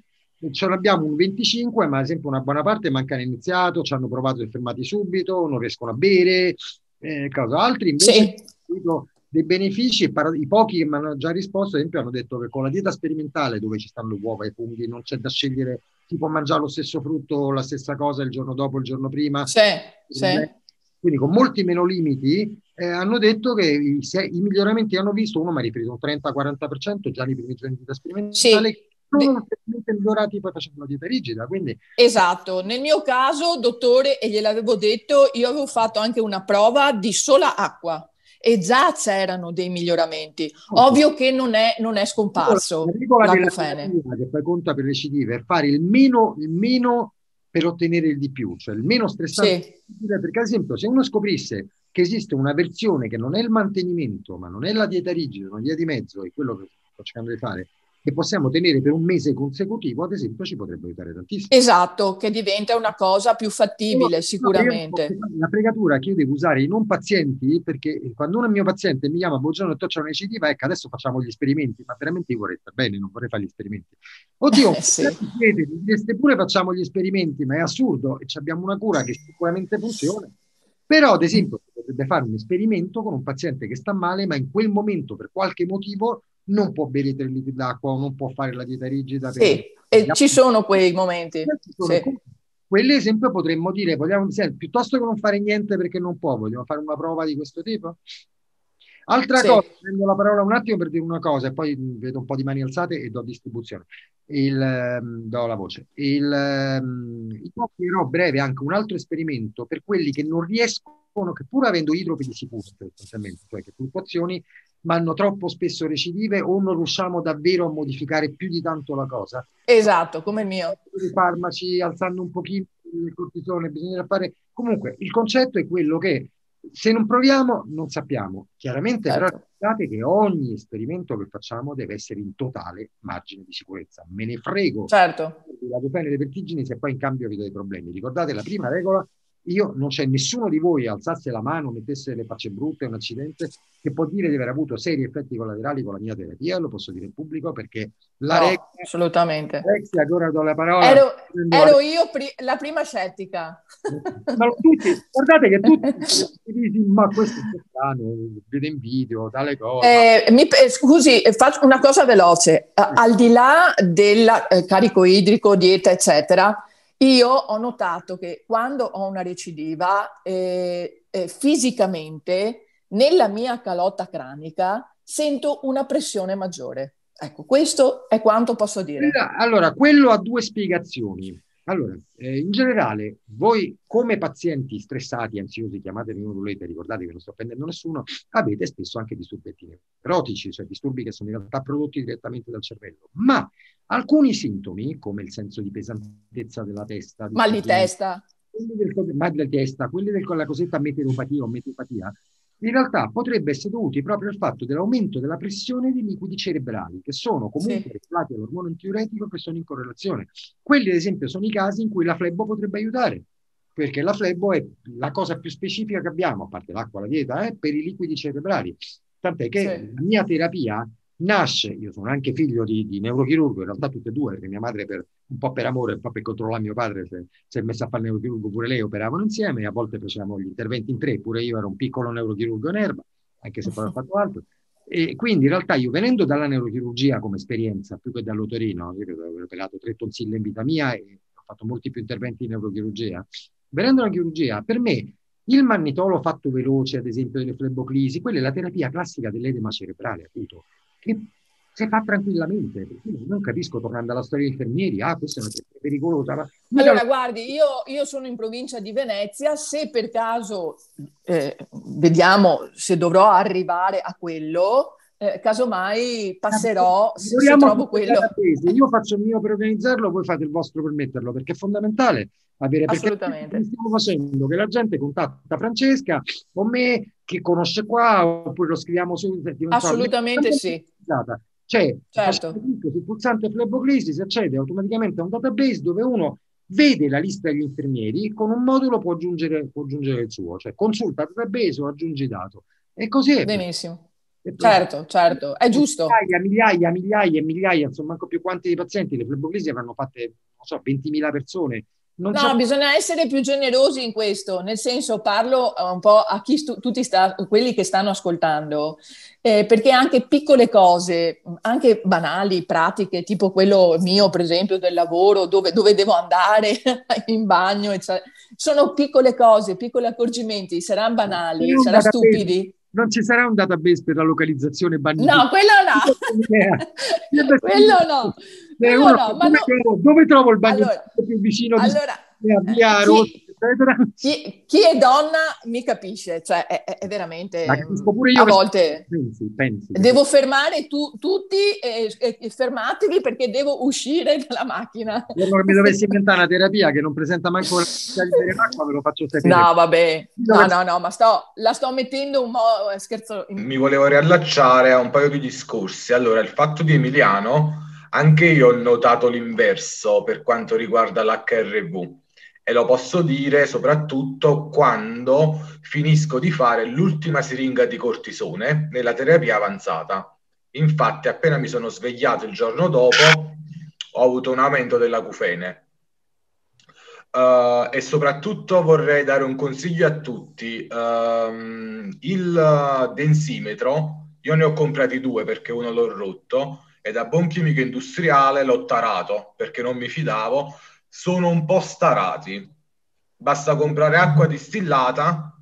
ce l'abbiamo un 25, ma ad esempio una buona parte mancano iniziato, ci hanno provato e fermati subito, non riescono a bere, eh, cosa. altri invece sì. dei benefici, i pochi che mi hanno già risposto, ad esempio, hanno detto che con la dieta sperimentale dove ci stanno uova e funghi, non c'è da scegliere, si può mangiare lo stesso frutto la stessa cosa il giorno dopo, il giorno prima. Sì, sì. Quindi con molti meno limiti eh, hanno detto che i, se, i miglioramenti hanno visto, uno mi ha riferito un 30-40% già nei primi giorni di sperimentale, sì sono migliorati poi facendo la dieta rigida. Quindi... Esatto, nel mio caso, dottore, e gliel'avevo detto, io avevo fatto anche una prova di sola acqua e già c'erano dei miglioramenti. Ovvio che non è, non è scomparso la regola l'acufene. che poi conta per recidive è fare il meno, il meno per ottenere il di più, cioè il meno stressante sì. Perché ad esempio se uno scoprisse che esiste una versione che non è il mantenimento, ma non è la dieta rigida, una via di mezzo, è quello che sto cercando di fare, che possiamo tenere per un mese consecutivo, ad esempio, ci potrebbe aiutare tantissimo. Esatto, che diventa una cosa più fattibile no, sicuramente. No, la pregatura che io devo usare i non pazienti, perché quando uno è mio paziente mi chiama, buongiorno, c'è una recidiva, ecco, adesso facciamo gli esperimenti, ma veramente io vorrei stare bene, non vorrei fare gli esperimenti. Oddio, eh, sì. direste pure facciamo gli esperimenti, ma è assurdo, e abbiamo una cura che sicuramente funziona. Però, ad esempio, si potrebbe fare un esperimento con un paziente che sta male, ma in quel momento, per qualche motivo, non può bere 3 litri d'acqua o non può fare la dieta rigida. Sì, e ci sono quei momenti. Sì. Quelli, esempio, potremmo dire, vogliamo, piuttosto che non fare niente perché non può, vogliamo fare una prova di questo tipo? Altra sì. cosa, prendo la parola un attimo per dire una cosa e poi vedo un po' di mani alzate e do distribuzione. Il, um, do la voce. Il, um, io breve anche un altro esperimento per quelli che non riescono, che pur avendo idropidi sicuri, sostanzialmente, cioè che fluttuazioni, ma hanno troppo spesso recidive o non riusciamo davvero a modificare più di tanto la cosa. Esatto, come il mio. I farmaci alzando un pochino il cortisone, bisogna fare... Comunque, il concetto è quello che se non proviamo non sappiamo. Chiaramente certo. però ricordate che ogni esperimento che facciamo deve essere in totale margine di sicurezza. Me ne frego certo. la bene le vertigini se poi in cambio vi do dei problemi. Ricordate la prima regola io non c'è nessuno di voi alzasse la mano, mettesse le facce brutte, un accidente, che può dire di aver avuto seri effetti collaterali con la mia terapia, lo posso dire in pubblico perché la no, regola, assolutamente. Rexia, ora do la parola. Ero, ero io pri- la prima scettica. Ma tutti, guardate che tutti ma questo è strano, vede in video, dalle cose. Eh, mi, scusi, faccio una cosa veloce. Al di là del eh, carico idrico, dieta, eccetera, io ho notato che quando ho una recidiva, eh, eh, fisicamente nella mia calotta cranica sento una pressione maggiore. Ecco, questo è quanto posso dire. Allora, quello ha due spiegazioni. Allora, eh, in generale, voi come pazienti stressati, ansiosi, chiamatemi come volete, ricordate che non sto prendendo nessuno, avete spesso anche disturbi neurotici, cioè disturbi che sono in realtà prodotti direttamente dal cervello. Ma alcuni sintomi, come il senso di pesantezza della testa, mal di testa, quelli del, mal di testa, quelli della cosiddetta meteoropatia o meteopatia, in realtà potrebbe essere dovuti proprio al fatto dell'aumento della pressione dei liquidi cerebrali, che sono comunque sì. regolati dall'ormone antiuretico che sono in correlazione. Quelli, ad esempio, sono i casi in cui la flebo potrebbe aiutare, perché la flebo è la cosa più specifica che abbiamo, a parte l'acqua, la dieta, eh, per i liquidi cerebrali. Tant'è che sì. la mia terapia nasce, io sono anche figlio di, di, neurochirurgo, in realtà tutte e due, perché mia madre per, un po' per amore, un po' per controllare mio padre, si, si è messa a fare il neurochirurgo, pure lei operavano insieme, a volte facevamo gli interventi in tre, pure io ero un piccolo neurochirurgo in erba, anche se poi ho fatto altro. E quindi in realtà io venendo dalla neurochirurgia come esperienza, più che dall'otorino, io aver operato tre tonsille in vita mia e ho fatto molti più interventi in neurochirurgia, venendo dalla chirurgia, per me il mannitolo fatto veloce, ad esempio delle fleboclisi, quella è la terapia classica dell'edema cerebrale acuto, che si fa tranquillamente. Non capisco, tornando alla storia dei infermieri, ah, questa è una terapia pericolosa. Ma... Allora, guardi, io, io, sono in provincia di Venezia, se per caso eh, vediamo se dovrò arrivare a quello, eh, casomai passerò se, se trovo quello. Io faccio il mio per organizzarlo, voi fate il vostro per metterlo, perché è fondamentale avere Assolutamente. stiamo facendo che la gente contatta Francesca o me che conosce qua oppure lo scriviamo su Assolutamente so, sì. Cioè, certo. sul pulsante Fleboclisi si accede automaticamente a un database dove uno vede la lista degli infermieri, con un modulo può aggiungere, può aggiungere il suo, cioè consulta il database o aggiungi dato. E così è. Benissimo. Certo, certo, è giusto. Migliaia, migliaia, migliaia e migliaia, insomma, manco più quanti pazienti. Le fleboclisi avranno fatte, non so, 20.000 persone. Non no, bisogna essere più generosi in questo, nel senso parlo un po' a chi stu- tutti sta- quelli che stanno ascoltando, eh, perché anche piccole cose, anche banali, pratiche, tipo quello mio per esempio del lavoro, dove, dove devo andare in bagno, eccetera. sono piccole cose, piccoli accorgimenti, saranno banali, saranno stupidi non ci sarà un database per la localizzazione bandita. No, quello no. quello no. Quello no. Dove, no. Trovo, dove, trovo, il bagno allora, più vicino allora, di via chi, chi, chi, è donna mi capisce, cioè è, è veramente a volte pensi, pensi, devo fermare tu, tutti e, e, fermatevi perché devo uscire dalla macchina. Se mi dovessi inventare una terapia che non presenta manco la di l'acqua, ve lo faccio sapere. No, vabbè, no, no, no, ma sto, la sto mettendo un po' eh, scherzo. Mi volevo riallacciare a un paio di discorsi. Allora, il fatto di Emiliano, anche io ho notato l'inverso per quanto riguarda l'HRV e lo posso dire soprattutto quando finisco di fare l'ultima siringa di cortisone nella terapia avanzata. Infatti, appena mi sono svegliato il giorno dopo, ho avuto un aumento dell'acufene. Uh, e soprattutto vorrei dare un consiglio a tutti. Uh, il densimetro, io ne ho comprati due perché uno l'ho rotto e da buon chimico industriale l'ho tarato perché non mi fidavo sono un po' starati. Basta comprare acqua distillata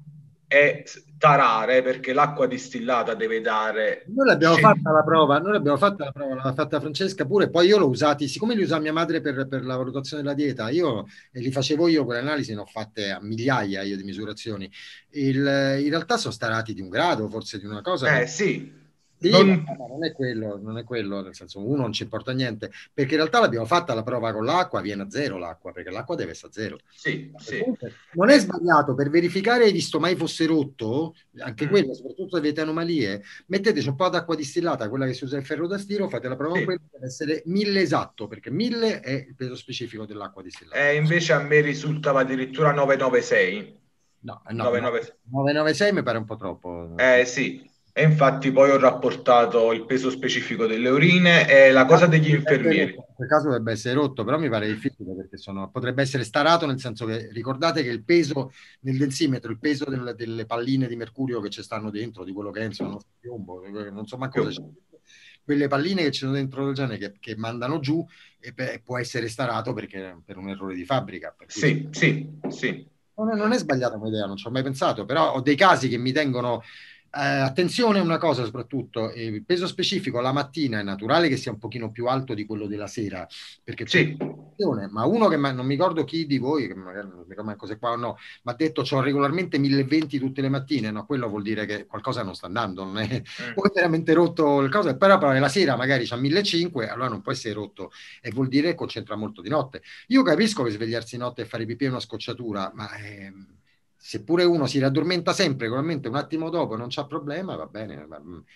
e tarare perché l'acqua distillata deve dare. Noi l'abbiamo fatta la prova, noi l'abbiamo fatta la prova, l'ha fatta Francesca pure, poi io l'ho usati, siccome li usa mia madre per, per la valutazione della dieta, io e li facevo io quelle analisi, ne ho fatte a migliaia io di misurazioni. Il, in realtà sono starati di un grado, forse di una cosa. Eh sì, sì, non... Ma non è quello, non è quello, nel senso uno non ci importa niente, perché in realtà l'abbiamo fatta la prova con l'acqua, viene a zero l'acqua, perché l'acqua deve essere a zero. Sì, sì. Non è sbagliato, per verificare hai visto mai fosse rotto, anche mm. quello, soprattutto se avete anomalie, metteteci un po' d'acqua distillata, quella che si usa il ferro da stiro, fate la prova sì. con quella, deve essere 1000 esatto, perché 1000 è il peso specifico dell'acqua distillata. Eh, invece a me risultava addirittura 996. No, no 996. 996 mi pare un po' troppo. Eh sì, e infatti poi ho rapportato il peso specifico delle urine e la cosa degli infermieri. In quel caso dovrebbe essere rotto, però mi pare difficile perché sono, potrebbe essere starato, nel senso che ricordate che il peso nel densimetro, il peso del, delle palline di mercurio che ci stanno dentro, di quello che è insomma, non piombo, non so ma cosa c'è quelle palline che ci sono dentro del genere che, che mandano giù e beh, può essere starato perché, per un errore di fabbrica. Sì, sì, sì. Non è, non è sbagliata come idea, non ci ho mai pensato, però ho dei casi che mi tengono eh, attenzione a una cosa soprattutto, eh, il peso specifico la mattina è naturale che sia un pochino più alto di quello della sera, perché sì. ma uno che ma, non mi ricordo chi di voi, che magari non mi ricordo cos'è qua o no, mi ha detto ho regolarmente 1020 tutte le mattine, no, quello vuol dire che qualcosa non sta andando, non è, mm. o è veramente rotto il cosa, però, però la sera magari c'ha 1500, allora non può essere rotto e vuol dire che concentra molto di notte. Io capisco che svegliarsi di notte e fare pipì è una scocciatura, ma... Eh, seppure uno si raddormenta sempre, probabilmente un attimo dopo non c'ha problema, va bene,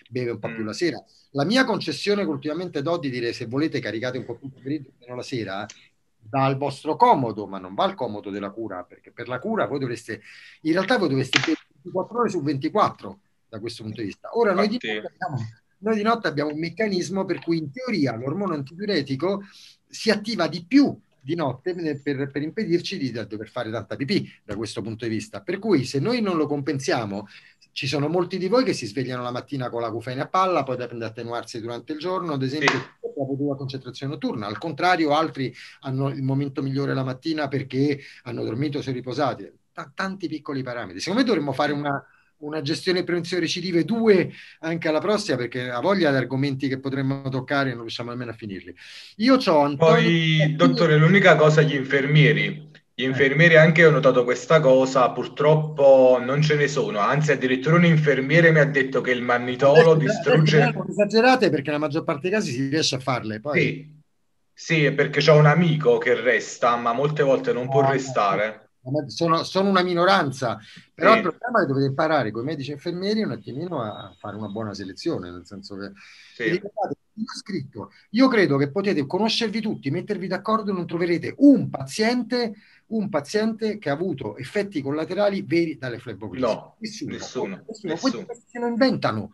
beve un po' più mm. la sera. La mia concessione che ultimamente do di dire se volete caricate un po' più pomeriggio meno la sera, va al vostro comodo, ma non va al comodo della cura, perché per la cura voi dovreste, in realtà voi dovreste bere 24 ore su 24 da questo punto di vista. Ora noi di, abbiamo, noi di notte abbiamo un meccanismo per cui in teoria l'ormone antidiuretico si attiva di più di notte per, per impedirci di dover fare tanta pipì da questo punto di vista. Per cui se noi non lo compensiamo, ci sono molti di voi che si svegliano la mattina con la cufene a palla, poi devono attenuarsi durante il giorno, ad esempio, sì. dopo la concentrazione notturna. Al contrario, altri hanno il momento migliore la mattina perché hanno dormito, sono riposati. T- tanti piccoli parametri. Secondo me dovremmo fare una, una gestione e prevenzione recidive due anche alla prossima perché ha voglia di argomenti che potremmo toccare e non riusciamo nemmeno a finirli. Io ho Antonio... Poi, dottore, l'unica cosa, gli infermieri. Gli eh. infermieri anche ho notato questa cosa, purtroppo non ce ne sono, anzi addirittura un infermiere mi ha detto che il mannitolo adesso, distrugge... Adesso, esagerate perché nella maggior parte dei casi si riesce a farle. Poi... Sì. sì, perché ho un amico che resta, ma molte volte non può restare sono, sono, una minoranza, però sì. il problema è che dovete imparare con i medici e infermieri un attimino a fare una buona selezione, nel senso che sì. ricordate, io scritto, io credo che potete conoscervi tutti, mettervi d'accordo e non troverete un paziente, un paziente che ha avuto effetti collaterali veri dalle fleboclisi. No, nessuno. nessuno, nessuno. nessuno. se lo inventano.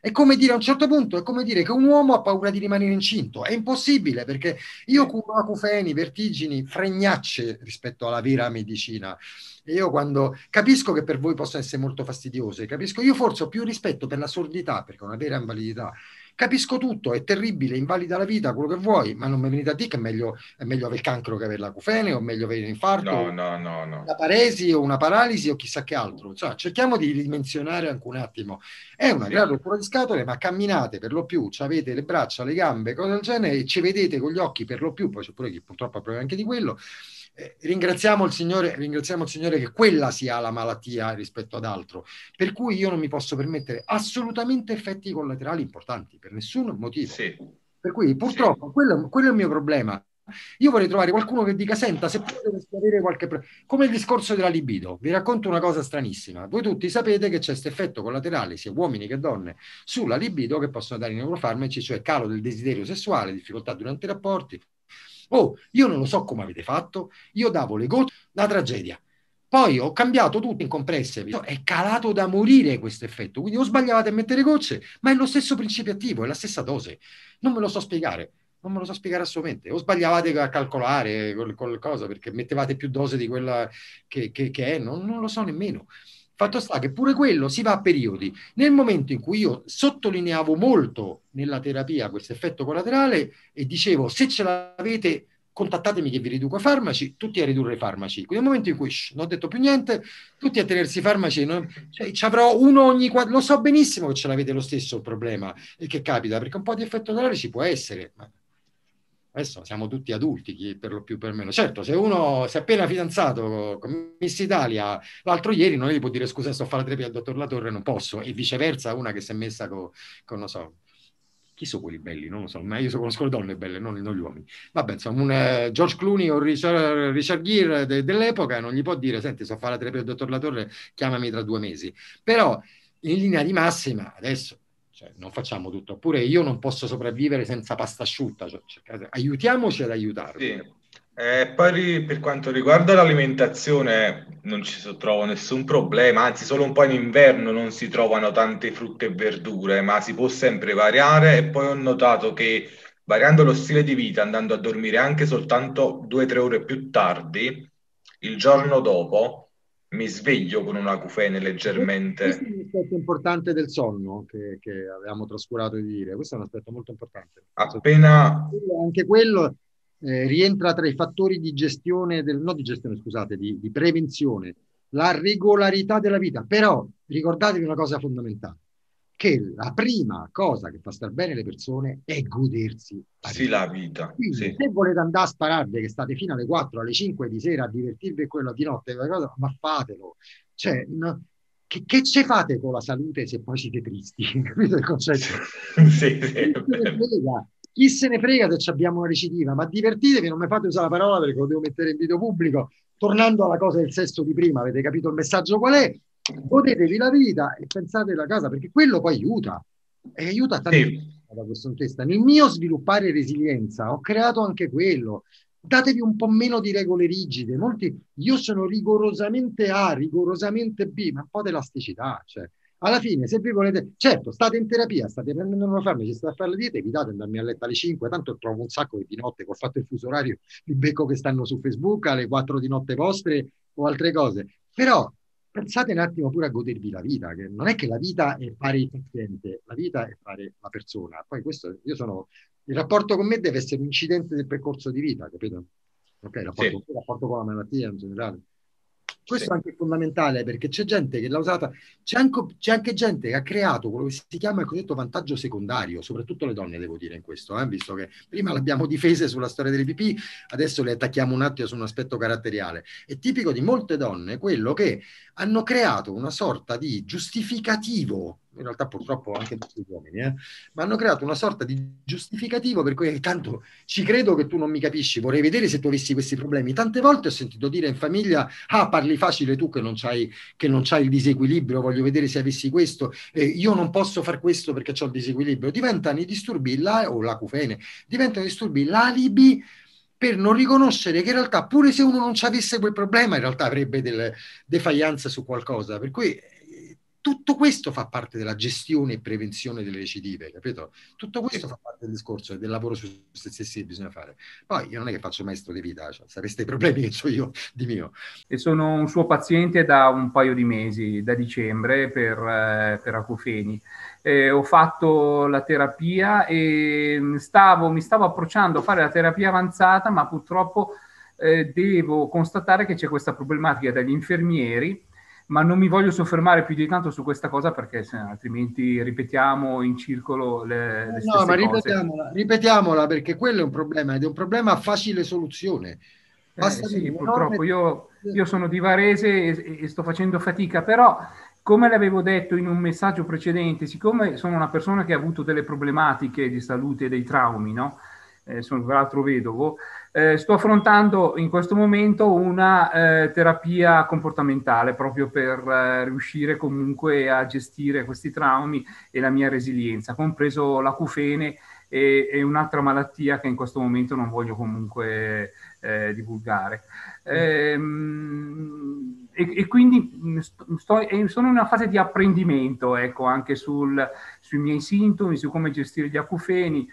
È come dire a un certo punto, è come dire che un uomo ha paura di rimanere incinto. È impossibile perché io curo acufeni, vertigini, fregnacce rispetto alla vera medicina. E io quando capisco che per voi possono essere molto fastidiose, capisco, io forse ho più rispetto per la sordità, perché è una vera invalidità, Capisco tutto, è terribile, invalida la vita, quello che vuoi, ma non mi venite a dire che è meglio, è meglio avere il cancro che avere la cufene, o meglio avere l'infarto, no, no, no, no. una paresi o una paralisi o chissà che altro. Cioè, cerchiamo di ridimensionare anche un attimo. È una sì. grande rottura di scatole, ma camminate per lo più, avete le braccia, le gambe, cose del genere, e ci vedete con gli occhi per lo più, poi c'è pure chi purtroppo ha problemi anche di quello, ringraziamo, il Signore, ringraziamo il Signore che quella sia la malattia rispetto ad altro, per cui io non mi posso permettere assolutamente effetti collaterali importanti, per nessun motivo. Sì. Per cui purtroppo sì. quello, quello, è il mio problema. Io vorrei trovare qualcuno che dica, senta, se potete avere qualche... Pre-. Come il discorso della libido, vi racconto una cosa stranissima. Voi tutti sapete che c'è questo effetto collaterale, sia uomini che donne, sulla libido che possono dare i neurofarmaci, cioè calo del desiderio sessuale, difficoltà durante i rapporti, Oh, io non lo so come avete fatto, io davo le gocce, una tragedia. Poi ho cambiato tutto in compresse, è calato da morire questo effetto. Quindi o sbagliavate a mettere gocce, ma è lo stesso principio attivo, è la stessa dose. Non me lo so spiegare, non me lo so spiegare assolutamente. O sbagliavate a calcolare qualcosa perché mettevate più dose di quella che, che, che è, non, non lo so nemmeno. Fatto sta che pure quello si va a periodi. Nel momento in cui io sottolineavo molto nella terapia questo effetto collaterale e dicevo se ce l'avete contattatemi che vi riduco i farmaci, tutti a ridurre i farmaci. Nel momento in cui shh, non ho detto più niente, tutti a tenersi i farmaci, non, cioè, ci avrò uno ogni quattro, lo so benissimo che ce l'avete lo stesso il problema e che capita, perché un po' di effetto dolore ci può essere, ma adesso siamo tutti adulti, chi per lo più per meno. Certo, se uno si è appena fidanzato con Miss Italia l'altro ieri, non gli può dire scusa, sto a fare la terapia al dottor Latorre, non posso, e viceversa una che si è messa con, con non so, chi sono quelli belli? Non lo so, ma io conosco le donne belle, non, non gli uomini. Vabbè, insomma, un uh, George Clooney o Richard, Richard Gere de, dell'epoca non gli può dire, senti, so fare la terapia del dottor Latorre, chiamami tra due mesi. Però, in linea di massima, adesso, cioè, non facciamo tutto. Oppure io non posso sopravvivere senza pasta asciutta. Cioè, cercate, aiutiamoci ad aiutarvi. Sì. Eh, poi per quanto riguarda l'alimentazione non ci trovo nessun problema, anzi solo un po' in inverno non si trovano tante frutta e verdure, ma si può sempre variare e poi ho notato che variando lo stile di vita, andando a dormire anche soltanto due o tre ore più tardi, il giorno dopo mi sveglio con una acufene leggermente. Questo è un aspetto importante del sonno che, che avevamo trascurato di dire, questo è un aspetto molto importante. Appena... Anche quello eh, rientra tra i fattori di gestione, del, no di gestione, scusate, di, di prevenzione, la regolarità della vita. Però ricordatevi una cosa fondamentale, che la prima cosa che fa star bene le persone è godersi la sì, vita. la vita. Quindi sì. se volete andare a spararvi che state fino alle 4, alle 5 di sera a divertirvi quello di notte, ma fatelo. Cioè, no, che, che ce fate con la salute se poi siete tristi? Capito il concetto? sì, sì, chi se ne frega se abbiamo una recidiva, ma divertitevi, non mi fate usare la parola perché lo devo mettere in video pubblico. Tornando alla cosa del sesso di prima, avete capito il messaggio qual è? Godetevi la vita e pensate alla casa, perché quello poi aiuta. E aiuta tanto sì. da questo punto di vista. Nel mio sviluppare resilienza ho creato anche quello. Datevi un po' meno di regole rigide. Molti, io sono rigorosamente A, rigorosamente B, ma un po' di elasticità. Cioè, alla fine, se vi volete, certo, state in terapia, state prendendo una farmaci, state a fare la dieta, evitate andarmi a letto alle 5, tanto trovo un sacco di notte, ho fatto il fuso orario, li becco che stanno su Facebook alle 4 di notte vostre o altre cose. Però pensate un attimo pure a godervi la vita, che non è che la vita è fare il paziente, la vita è fare la persona. Poi questo, io sono, il rapporto con me deve essere un incidente del percorso di vita, capito? Ok, il rapporto, sì. il rapporto con la malattia in generale. Questo sì. è anche fondamentale perché c'è gente che l'ha usata, c'è anche, c'è anche, gente che ha creato quello che si chiama il cosiddetto vantaggio secondario, soprattutto le donne devo dire in questo, eh, visto che prima l'abbiamo difese sulla storia delle PP, adesso le attacchiamo un attimo su un aspetto caratteriale. È tipico di molte donne quello che hanno creato una sorta di giustificativo in realtà purtroppo anche tutti gli uomini, eh? ma hanno creato una sorta di giustificativo per cui tanto ci credo che tu non mi capisci, vorrei vedere se tu avessi questi problemi. Tante volte ho sentito dire in famiglia, ah parli facile tu che non c'hai, che non c'hai il disequilibrio, voglio vedere se avessi questo, eh, io non posso fare questo perché ho il disequilibrio. Diventano i disturbi, la, o l'acufene, diventano i disturbi l'alibi per non riconoscere che in realtà pure se uno non ci avesse quel problema in realtà avrebbe delle defianze su qualcosa per cui tutto questo fa parte della gestione e prevenzione delle recidive, capito? Tutto questo fa parte del discorso e del lavoro su se stessi che bisogna fare. Poi io non è che faccio maestro di vita, cioè, sapeste i problemi che ho io di mio. E sono un suo paziente da un paio di mesi, da dicembre, per, eh, per acufeni. Eh, ho fatto la terapia e stavo, mi stavo approcciando a fare la terapia avanzata, ma purtroppo eh, devo constatare che c'è questa problematica dagli infermieri ma non mi voglio soffermare più di tanto su questa cosa perché se, altrimenti ripetiamo in circolo le, le no, ma ripetiamola, ripetiamola, perché quello è un problema ed è un problema a facile soluzione. Eh, sì, purtroppo io, io, sono di Varese e, e, sto facendo fatica, però come l'avevo detto in un messaggio precedente, siccome sono una persona che ha avuto delle problematiche di salute e dei traumi, no? Eh, sono tra l'altro vedovo, eh, sto affrontando in questo momento una eh, terapia comportamentale proprio per eh, riuscire comunque a gestire questi traumi e la mia resilienza, compreso l'acufene e, e un'altra malattia che in questo momento non voglio comunque eh, divulgare. Ehm, e, e, quindi mm, sto, sono in una fase di apprendimento ecco, anche sul, sui miei sintomi, su come gestire gli acufeni,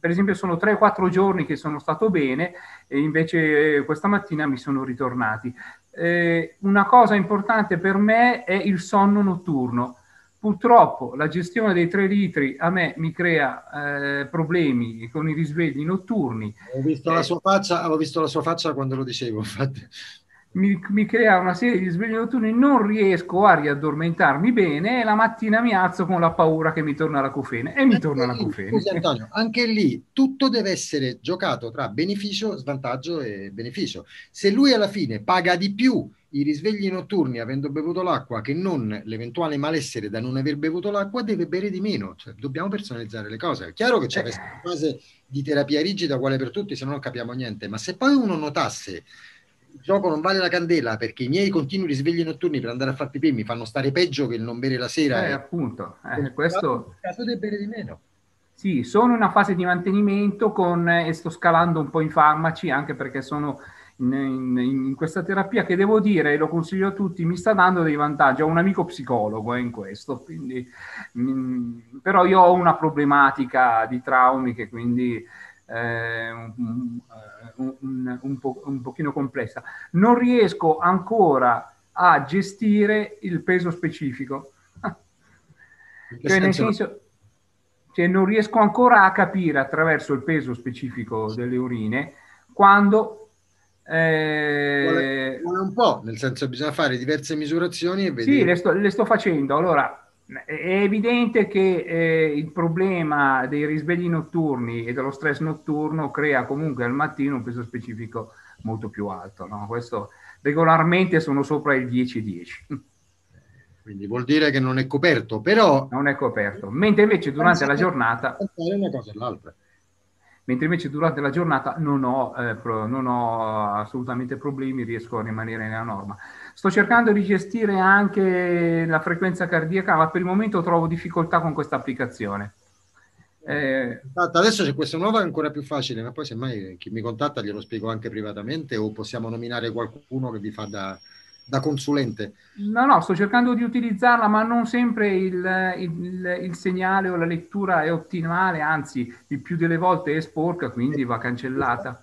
per esempio sono 3-4 giorni che sono stato bene e invece eh, questa mattina mi sono ritornati. Eh, una cosa importante per me è il sonno notturno. Purtroppo la gestione dei tre litri a me mi crea eh, problemi con i risvegli notturni. Ho visto, eh, faccia, ho visto, la sua faccia, quando lo dicevo, infatti mi, mi, crea una serie di svegli notturni, non riesco a riaddormentarmi bene e la mattina mi alzo con la paura che mi torna la cofene e mi anche torna lì, la cofene. Scusi Antonio, anche lì tutto deve essere giocato tra beneficio, svantaggio e beneficio. Se lui alla fine paga di più i risvegli notturni avendo bevuto l'acqua che non l'eventuale malessere da non aver bevuto l'acqua deve bere di meno, cioè, dobbiamo personalizzare le cose. È chiaro che c'è questa fase di terapia rigida uguale per tutti, se no non capiamo niente, ma se poi uno notasse il gioco non vale la candela perché i miei continui risvegli notturni per andare a fare pipì mi fanno stare peggio che il non bere la sera. Eh, appunto, eh, questo... caso di bere di meno. Sì, sono in una fase di mantenimento con, e sto scalando un po' in farmaci anche perché sono in, in, in, questa terapia che devo dire, e lo consiglio a tutti, mi sta dando dei vantaggi. Ho un amico psicologo eh, in questo, quindi, mh, mm, però io ho una problematica di traumi che quindi eh, un, un, un, po', un pochino complessa. Non riesco ancora a gestire il peso specifico. cioè, nel senso, cioè, non riesco ancora a capire attraverso il peso specifico delle urine quando eh... Vuole, vuole, un po', nel senso bisogna fare diverse misurazioni e vedere. Sì, le sto, le sto facendo. Allora, è evidente che eh, il problema dei risvegli notturni e dello stress notturno crea comunque al mattino un peso specifico molto più alto. No? Questo regolarmente sono sopra il 10-10. Quindi vuol dire che non è coperto, però... Non è coperto. Mentre invece durante la giornata... Una cosa e l'altra mentre invece durante la giornata non ho, eh, pro, non ho, assolutamente problemi, riesco a rimanere nella norma. Sto cercando di gestire anche la frequenza cardiaca, ma per il momento trovo difficoltà con questa applicazione. Eh, Adesso c'è questa nuova è ancora più facile, ma poi semmai chi mi contatta glielo spiego anche privatamente o possiamo nominare qualcuno che vi fa da, da consulente? No, no, sto cercando di utilizzarla, ma non sempre il, il, il, segnale o la lettura è ottimale, anzi, il più delle volte è sporca, quindi va cancellata.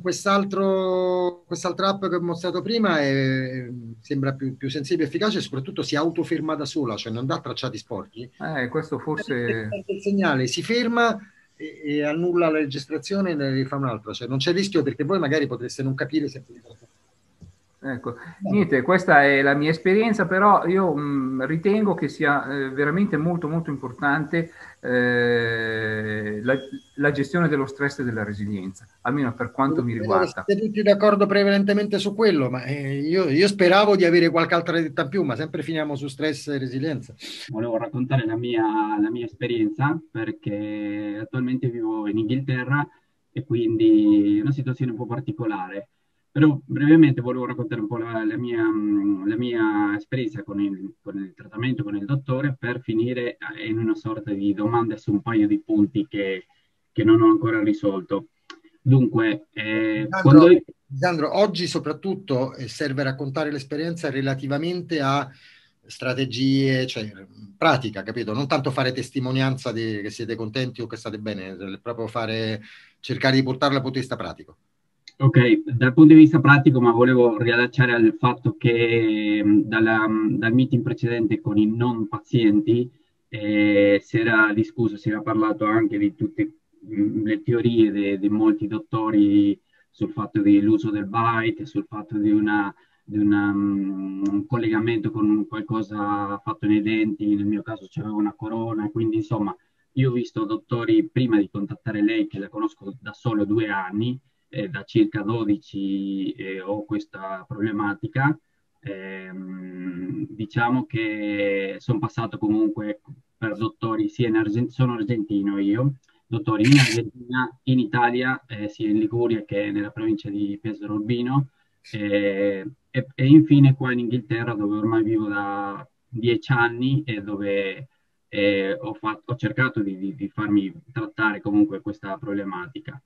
Quest'altro, quest'altra app che ho mostrato prima è, sembra più, più sensibile e efficace, e soprattutto si autoferma da sola, cioè non dà tracciati sporchi. Eh, questo forse... Il segnale si ferma e, e annulla la registrazione e ne fa un'altra, cioè non c'è rischio perché voi magari potreste non capire se... Ecco, niente, questa è la mia esperienza, però io mh, ritengo che sia eh, veramente molto molto importante eh, la, la, gestione dello stress e della resilienza, almeno per quanto mi riguarda. Siete tutti d'accordo prevalentemente su quello, ma eh, io, io, speravo di avere qualche altra detta in più, ma sempre finiamo su stress e resilienza. Volevo raccontare la mia, la mia esperienza perché attualmente vivo in Inghilterra e quindi è una situazione un po' particolare. Però brevemente volevo raccontare un po' la, la, mia, la mia, esperienza con il, con il, trattamento con il dottore per finire eh, in una sorta di domanda su un paio di punti che, che non ho ancora risolto. Dunque, eh, Sandro, io... Sandro, oggi soprattutto serve raccontare l'esperienza relativamente a strategie, cioè pratica, capito? Non tanto fare testimonianza di, che siete contenti o che state bene, proprio fare, cercare di portarla a punto di vista pratico. Ok, dal punto di vista pratico, ma volevo riallacciare al fatto che dalla, dal meeting precedente con i non pazienti eh, si era discusso, si era parlato anche di tutte le teorie di molti dottori sul fatto dell'uso del bite, sul fatto di, una, di una, un collegamento con qualcosa fatto nei denti, nel mio caso c'avevo una corona, quindi insomma io ho visto dottori prima di contattare lei, che la conosco da solo due anni, eh, da circa 12 eh, ho questa problematica. Eh, diciamo che sono passato comunque per dottori sia in Argentina, sono argentino io, dottori in Argentina, in Italia, eh, sia in Liguria che nella provincia di Pesaro Urbino eh, e, e, infine qua in Inghilterra dove ormai vivo da dieci anni e dove eh, ho, fatto, ho, cercato di, di, di farmi trattare comunque questa problematica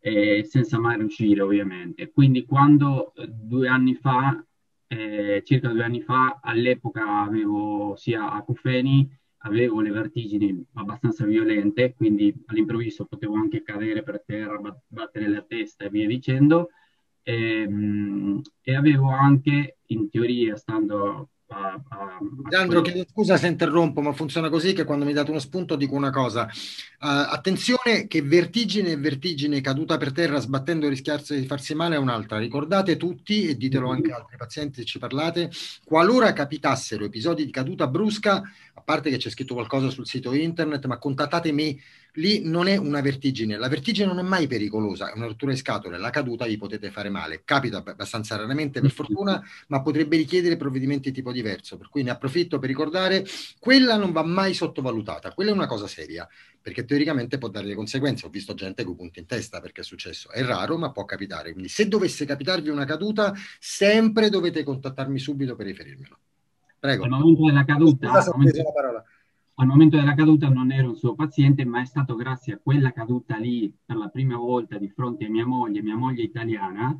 eh, senza mai riuscire ovviamente. Quindi quando eh, due anni fa, eh, circa due anni fa, all'epoca avevo sia acufeni, avevo le vertigini abbastanza violente, quindi all'improvviso potevo anche cadere per terra, battere la testa e via dicendo. E, ehm, e avevo anche, in teoria, stando a, a, Leandro, chiedo scusa se interrompo, ma funziona così che quando mi date uno spunto dico una cosa. Uh, attenzione che vertigine e vertigine caduta per terra sbattendo e rischiarsi di farsi male è un'altra. Ricordate tutti, e ditelo anche a altri pazienti se ci parlate, qualora capitassero episodi di caduta brusca, a parte che c'è scritto qualcosa sul sito internet, ma contattate me lì non è una vertigine. La vertigine non è mai pericolosa, è una rottura di scatole. La caduta vi potete fare male. Capita abbastanza raramente, per fortuna, ma potrebbe richiedere provvedimenti di tipo diverso. Per cui ne approfitto per ricordare, quella non va mai sottovalutata. Quella è una cosa seria, perché teoricamente può dare delle conseguenze. Ho visto gente con punti in testa perché è successo. È raro, ma può capitare. Quindi se dovesse capitarvi una caduta, sempre dovete contattarmi subito per riferirmelo. Prego. Al momento della caduta, Scusa, momento... la parola al momento della caduta non ero un suo paziente, ma è stato grazie a quella caduta lì per la prima volta di fronte a mia moglie, mia moglie italiana,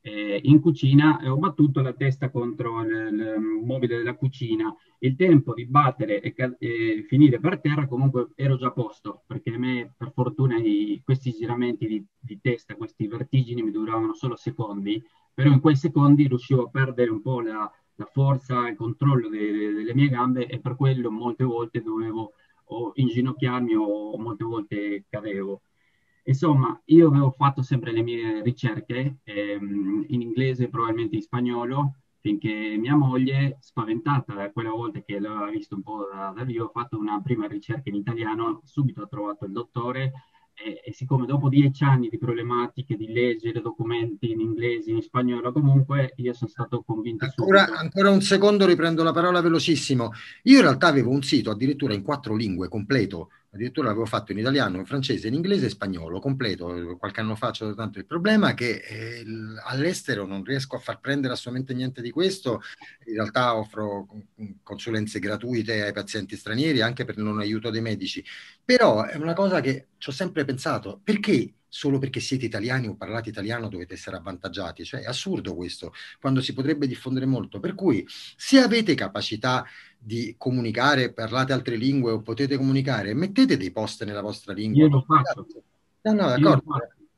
eh, in cucina e ho battuto la testa contro il, il, mobile della cucina. Il tempo di battere e, e, finire per terra comunque ero già a posto, perché a me per fortuna i, questi giramenti di, di testa, questi vertigini mi duravano solo secondi, però in quei secondi riuscivo a perdere un po' la, la forza e il controllo de, delle mie gambe e per quello molte volte dovevo o inginocchiarmi o molte volte cadevo. Insomma, io avevo fatto sempre le mie ricerche ehm, in inglese e probabilmente in spagnolo, finché mia moglie, spaventata da quella volta che l'aveva visto un po' da, da vivo, ha fatto una prima ricerca in italiano, subito ha trovato il dottore e, e, siccome dopo dieci anni di problematiche di leggere documenti in inglese, in spagnolo, comunque io sono stato convinto. Ancora, ancora, un secondo, riprendo la parola velocissimo. Io in realtà avevo un sito addirittura in quattro lingue completo addirittura l'avevo fatto in italiano, in francese, in inglese e spagnolo, completo, qualche anno fa c'è tanto il problema che eh, all'estero non riesco a far prendere assolutamente niente di questo, in realtà offro consulenze gratuite ai pazienti stranieri anche per non aiuto dei medici, però è una cosa che ci ho sempre pensato, perché solo perché siete italiani o parlate italiano dovete essere avvantaggiati. Cioè, è assurdo questo, quando si potrebbe diffondere molto. Per cui, se avete capacità di comunicare, parlate altre lingue o potete comunicare, mettete dei post nella vostra lingua. Io lo faccio. No, no, d'accordo.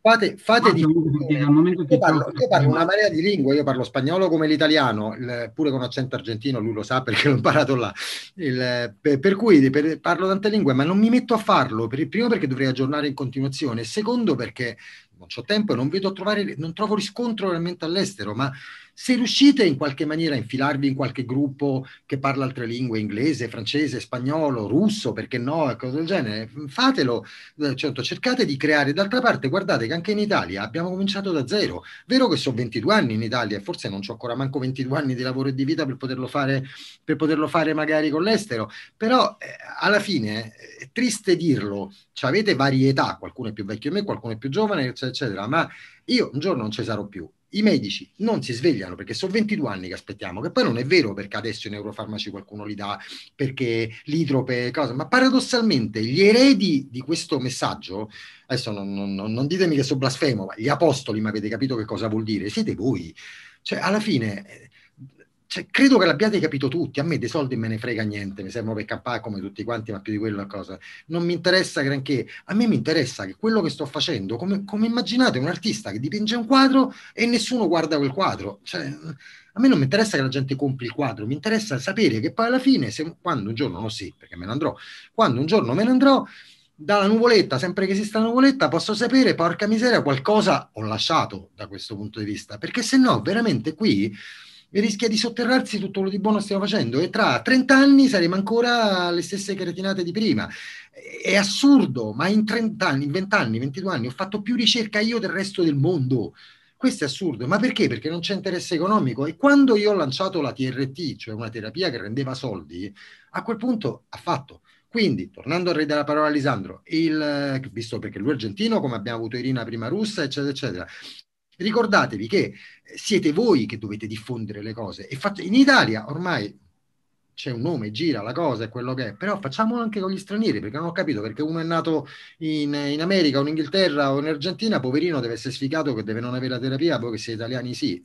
Fate, fate di io parlo, io parlo una marea di lingue, io parlo spagnolo come l'italiano, il, pure con accento argentino, lui lo sa perché l'ho imparato là. Il, per, per, cui per, parlo tante lingue, ma non mi metto a farlo, per, primo perché dovrei aggiornare in continuazione, secondo perché non ho tempo e non vedo trovare, non trovo riscontro realmente all'estero, ma se riuscite in qualche maniera a infilarvi in qualche gruppo che parla altre lingue, inglese, francese, spagnolo, russo, perché no, cose del genere, fatelo, eh, certo, cercate di creare. D'altra parte, guardate che anche in Italia abbiamo cominciato da zero. Vero che sono 22 anni in Italia, e forse non ho ancora manco 22 anni di lavoro e di vita per poterlo fare, per poterlo fare magari con l'estero, però eh, alla fine è triste dirlo, cioè, avete varietà, qualcuno è più vecchio di me, qualcuno è più giovane, eccetera, eccetera, ma io un giorno non ci sarò più i medici non si svegliano perché sono 22 anni che aspettiamo, che poi non è vero perché adesso i neurofarmaci qualcuno li dà, perché l'idrope, cosa, ma paradossalmente gli eredi di questo messaggio, adesso non, non, non ditemi che sono blasfemo, ma gli apostoli, ma avete capito che cosa vuol dire? Siete voi. Cioè, alla fine cioè, credo che l'abbiate capito tutti. A me dei soldi me ne frega niente, mi servono per campare come tutti quanti, ma più di quello cosa. Non mi interessa granché. A me mi interessa che quello che sto facendo, come, come immaginate un artista che dipinge un quadro e nessuno guarda quel quadro. Cioè, a me non mi interessa che la gente compri il quadro, mi interessa sapere che poi alla fine, se, quando un giorno, no sì, perché me ne andrò, quando un giorno me ne andrò, dalla nuvoletta, sempre che esista la nuvoletta, posso sapere, porca miseria, qualcosa ho lasciato da questo punto di vista, perché se no, veramente qui e rischia di sotterrarsi tutto quello di buono stiamo facendo e tra 30 anni saremo ancora alle stesse cretinate di prima. È assurdo, ma in 30 anni, in 20 anni, 22 anni ho fatto più ricerca io del resto del mondo. Questo è assurdo, ma perché? Perché non c'è interesse economico e quando io ho lanciato la TRT, cioè una terapia che rendeva soldi, a quel punto ha fatto. Quindi, tornando a ridere la parola a Lisandro, il, visto perché lui è argentino, come abbiamo avuto Irina prima russa, eccetera, eccetera, ricordatevi che siete voi che dovete diffondere le cose. E fate, in Italia ormai c'è un nome, gira la cosa, è quello che è, però facciamolo anche con gli stranieri, perché non ho capito perché uno è nato in, in America o in Inghilterra o in Argentina, poverino deve essere sfigato che deve non avere la terapia, voi che siete italiani sì.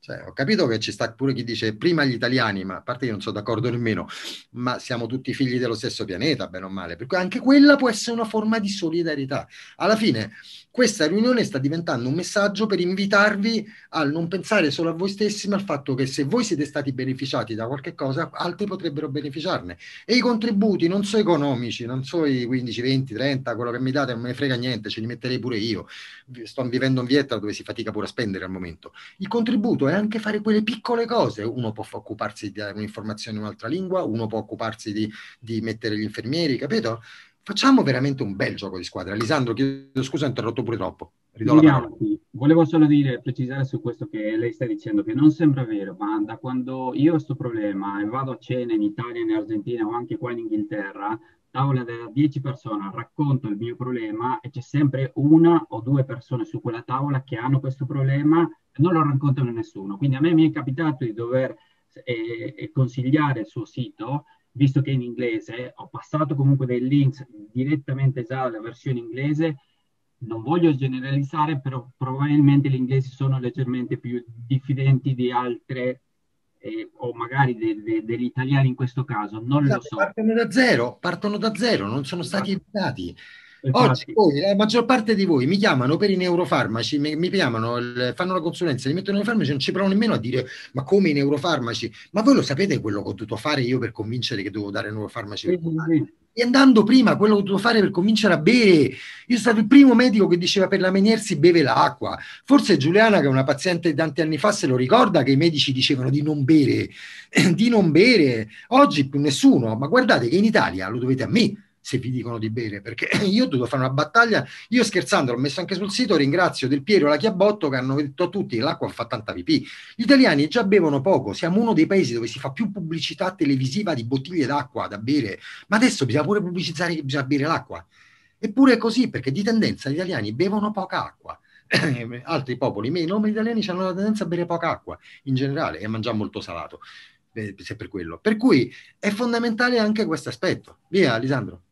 Cioè, ho capito che ci sta pure chi dice prima gli italiani, ma a parte io non sono d'accordo nemmeno, ma siamo tutti figli dello stesso pianeta, bene o male. Per cui anche quella può essere una forma di solidarietà. Alla fine, questa riunione sta diventando un messaggio per invitarvi a non pensare solo a voi stessi, ma al fatto che se voi siete stati beneficiati da qualche cosa, altri potrebbero beneficiarne. E i contributi non sono economici, non sono i 15, 20, 30, quello che mi date non me ne frega niente, ce li metterei pure io. Sto vivendo in Vietnam dove si fatica pure a spendere al momento. Il contributo è anche fare quelle piccole cose. Uno può occuparsi di dare un'informazione in un'altra lingua, uno può occuparsi di, di mettere gli infermieri, capito? Facciamo veramente un bel gioco di squadra. Lisandro, chiedo scusa, ho interrotto pure troppo. Volevo solo dire, precisare su questo che lei sta dicendo, che non sembra vero, ma da quando io ho questo problema e vado a cena in Italia, in Argentina o anche qua in Inghilterra, tavola da 10 persone, racconto il mio problema e c'è sempre una o due persone su quella tavola che hanno questo problema e non lo raccontano a nessuno. Quindi a me mi è capitato di dover eh, consigliare il suo sito visto che in inglese ho passato comunque dei links direttamente già alla versione inglese, non voglio generalizzare, però probabilmente gli inglesi sono leggermente più diffidenti di altre eh, o magari de, de, degli italiani in questo caso, non esatto, lo so. Partono da zero, partono da zero, non sono stati educati. Oggi voi, la maggior parte di voi mi chiamano per i neurofarmaci, mi, mi chiamano, fanno la consulenza, li mettono nei farmaci, non ci provano nemmeno a dire ma come i neurofarmaci? Ma voi lo sapete quello che ho dovuto fare io per convincere che dovevo dare neurofarmaci? Sì, sì. E andando prima, quello che ho dovuto fare per convincere a bere. Io sono stato il primo medico che diceva per la Meniersi beve l'acqua. Forse Giuliana, che è una paziente di tanti anni fa, se lo ricorda che i medici dicevano di non bere, di non bere. Oggi più nessuno, ma guardate che in Italia lo dovete a me se vi dicono di bere, perché io ho dovuto fare una battaglia, io scherzando l'ho messo anche sul sito, ringrazio Del Piero e la Chiabotto che hanno detto a tutti che l'acqua fa tanta pipì. Gli italiani già bevono poco, siamo uno dei paesi dove si fa più pubblicità televisiva di bottiglie d'acqua da bere, ma adesso bisogna pure pubblicizzare che bisogna bere l'acqua. Eppure è così, perché di tendenza gli italiani bevono poca acqua. Altri popoli meno, ma gli italiani hanno la tendenza a bere poca acqua in generale e a mangiare molto salato eh, se per quello. Per cui è fondamentale anche questo aspetto. Via, Lisandro.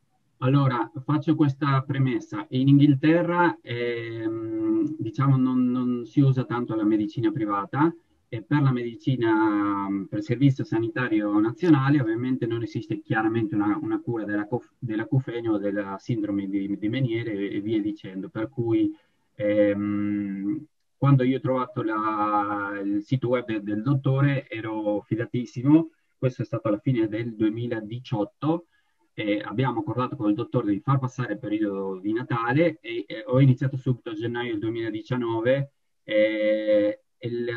Allora, faccio questa premessa. In Inghilterra ehm, diciamo non, non, si usa tanto la medicina privata e per la medicina, per il servizio sanitario nazionale ovviamente non esiste chiaramente una, una cura della, della cufenio o della sindrome di, di Meniere e, via dicendo. Per cui ehm, quando io ho trovato la, il sito web del, del dottore ero fidatissimo, questo è stato alla fine del 2018 eh, abbiamo accordato con il dottore di far passare il periodo di Natale e eh, ho iniziato subito a gennaio del 2019. Eh, il,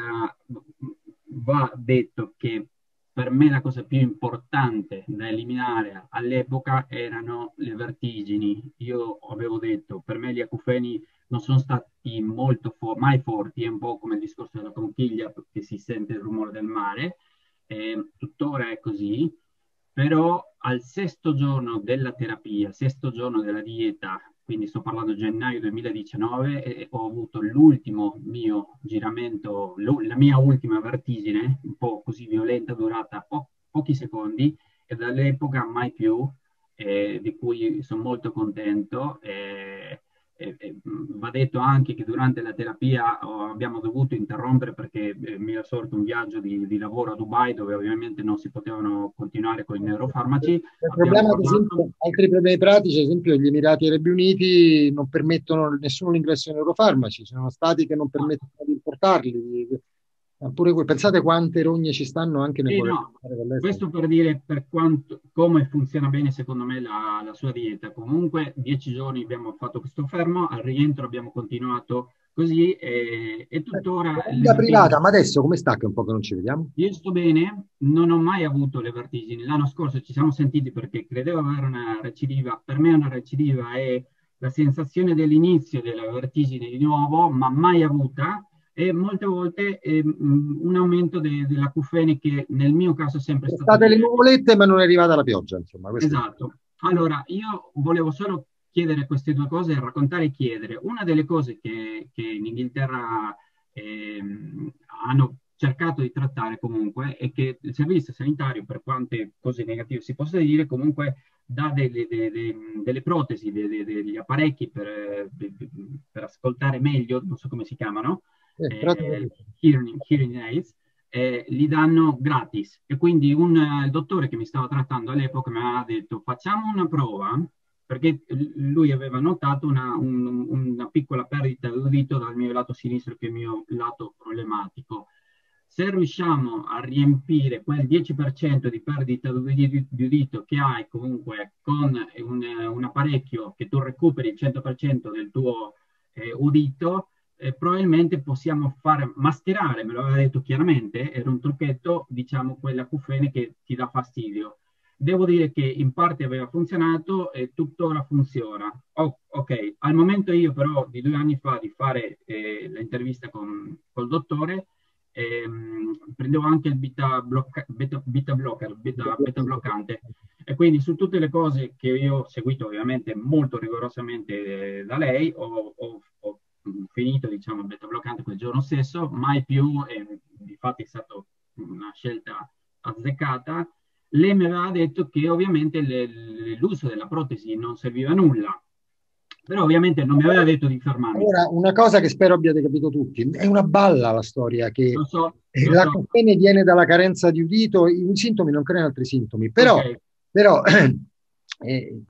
va detto che per me la cosa più importante da eliminare all'epoca erano le vertigini. Io avevo detto, per me gli acufeni non sono stati molto fo- mai forti, è un po' come il discorso della conchiglia che si sente il rumore del mare, eh, tuttora è così, però al sesto giorno della terapia, sesto giorno della dieta, quindi sto parlando gennaio 2019, e ho avuto l'ultimo mio giramento, la mia ultima vertigine, un po' così violenta, durata po- pochi secondi, e dall'epoca mai più, eh, di cui sono molto contento. Eh, e, e, va detto anche che durante la terapia oh, abbiamo dovuto interrompere perché eh, mi è sorto un viaggio di, di, lavoro a Dubai dove ovviamente non si potevano continuare con i neurofarmaci. Il problema, parlato... esempio, altri problemi pratici, ad esempio gli Emirati Arabi Uniti non permettono nessuno l'ingresso ai neurofarmaci, ci sono stati che non permettono di importarli. Pure pensate quante rogne ci stanno anche nel sì, no, Questo per dire per quanto, come funziona bene secondo me la, la, sua dieta. Comunque dieci giorni abbiamo fatto questo fermo, al rientro abbiamo continuato così e, e tuttora... La privata, ma adesso come sta che un po' che non ci vediamo? Io sto bene, non ho mai avuto le vertigini. L'anno scorso ci siamo sentiti perché credevo avere una recidiva. Per me una recidiva è la sensazione dell'inizio della vertigine di nuovo, ma mai avuta e molte volte eh, un aumento de- della cufene che nel mio caso è sempre stato... State le nuvolette ma non è arrivata la pioggia, insomma. Esatto. Allora, io volevo solo chiedere queste due cose raccontare e chiedere. Una delle cose che, che in Inghilterra eh, hanno cercato di trattare comunque è che il servizio sanitario, per quante cose negative si possa dire, comunque dà delle, delle, delle protesi, delle, degli apparecchi per, per, ascoltare meglio, non so come si chiamano, eh, hearing, hearing aids, eh, li danno gratis. E quindi un uh, dottore che mi stava trattando all'epoca mi ha detto facciamo una prova, perché lui aveva notato una, un, una piccola perdita d'udito dal mio lato sinistro, che è il mio lato problematico. Se riusciamo a riempire quel 10% di perdita di, di udito che hai comunque con un, un, apparecchio che tu recuperi il 100% del tuo eh, udito, eh, probabilmente possiamo far mascherare, me lo aveva detto chiaramente, era un trucchetto, diciamo, quella cufene che ti dà fastidio. Devo dire che in parte aveva funzionato e tuttora funziona. Oh, ok, al momento io però di due anni fa di fare eh, l'intervista con col dottore, ehm, prendevo anche il beta, blocca, beta, beta blocker, beta, beta, bloccante. E quindi su tutte le cose che io ho seguito ovviamente molto rigorosamente eh, da lei, ho, ho finito diciamo il beta bloccante quel giorno stesso, mai più, e infatti è stata una scelta azzeccata. Lei mi aveva detto che ovviamente le, le, l'uso della protesi non serviva a nulla, però ovviamente non mi aveva detto di fermarmi. Ora, una cosa che spero abbiate capito tutti, è una balla la storia che lo so, lo la so. viene dalla carenza di udito, i sintomi non creano altri sintomi, però, okay. però eh,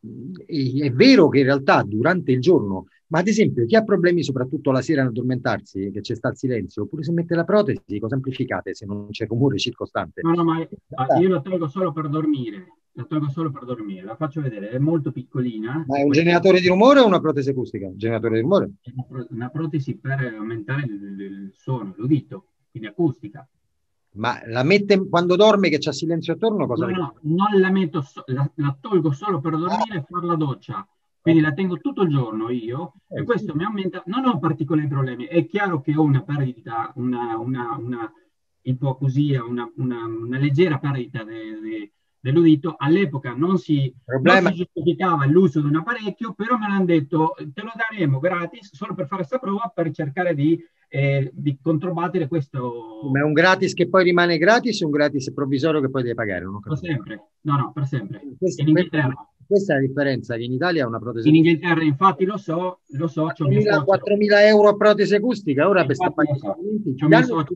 è, è, vero che in realtà durante il giorno ma ad esempio, chi ha problemi soprattutto la sera ad addormentarsi, che c'è sta il silenzio, oppure se mette la protesi, cosa amplificate se non c'è rumore circostante? No, no, ma io la tolgo solo per dormire. La tolgo solo per dormire, la faccio vedere, è molto piccolina. Ma è un generatore di rumore o una protesi acustica? generatore di rumore? Una protesi per aumentare il, il suono, l'udito, quindi acustica. Ma la mette quando dorme che c'è silenzio attorno? Cosa no, no, non la metto, so- la, la, tolgo solo per dormire ah. e fare la doccia quindi la tengo tutto il giorno io e eh, questo mi aumenta, non ho particolari problemi, è chiaro che ho una perdita, una, una, una ipoacusia, una, una, una leggera perdita de, de, dell'udito, all'epoca non si, non si, giustificava l'uso di un apparecchio, però me l'hanno detto te lo daremo gratis solo per fare questa prova per cercare di, eh, di controbattere questo. Ma è un gratis che poi rimane gratis o un gratis provvisorio che poi devi pagare? Non per sempre, no, no, per sempre. Questo, in Inghilterra. Questa è la differenza, che in Italia è una protesi In Inghilterra, infatti, lo so, lo so. 4.000 euro a protesi acustica, ora per stare so. C'è un mio socio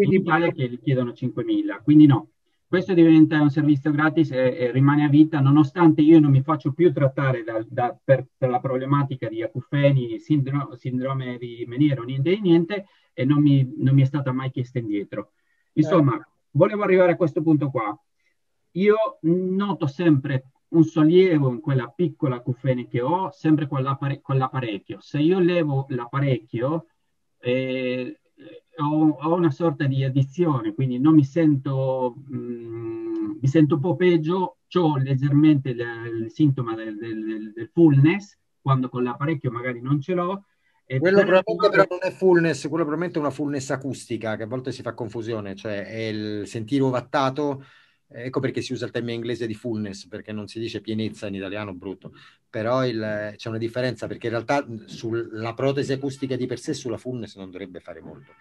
in Italia che gli chiedono 5.000, quindi no. Questo diventa un servizio gratis e, e, rimane a vita, nonostante io non mi faccio più trattare da, da, per, per, la problematica di acufeni, sindro, sindrome di Meniero, niente di niente, e non mi, non mi è stata mai chiesta indietro. Insomma, eh. volevo arrivare a questo punto qua. Io noto sempre un sollievo in quella piccola cufene che ho, sempre con, l'appare- con l'apparecchio. Se io levo l'apparecchio, eh, ho, ho, una sorta di addizione, quindi non mi sento, mh, mm, mi sento un po' peggio, ho leggermente il, il sintomo del, del, del, fullness, quando con l'apparecchio magari non ce l'ho. quello probabilmente però non è fullness, quello probabilmente è una fullness acustica, che a volte si fa confusione, cioè è il sentire ovattato Ecco perché si usa il termine inglese di fullness, perché non si dice pienezza in italiano brutto, però il, c'è una differenza perché in realtà sulla protesi acustica di per sé sulla fullness non dovrebbe fare molto.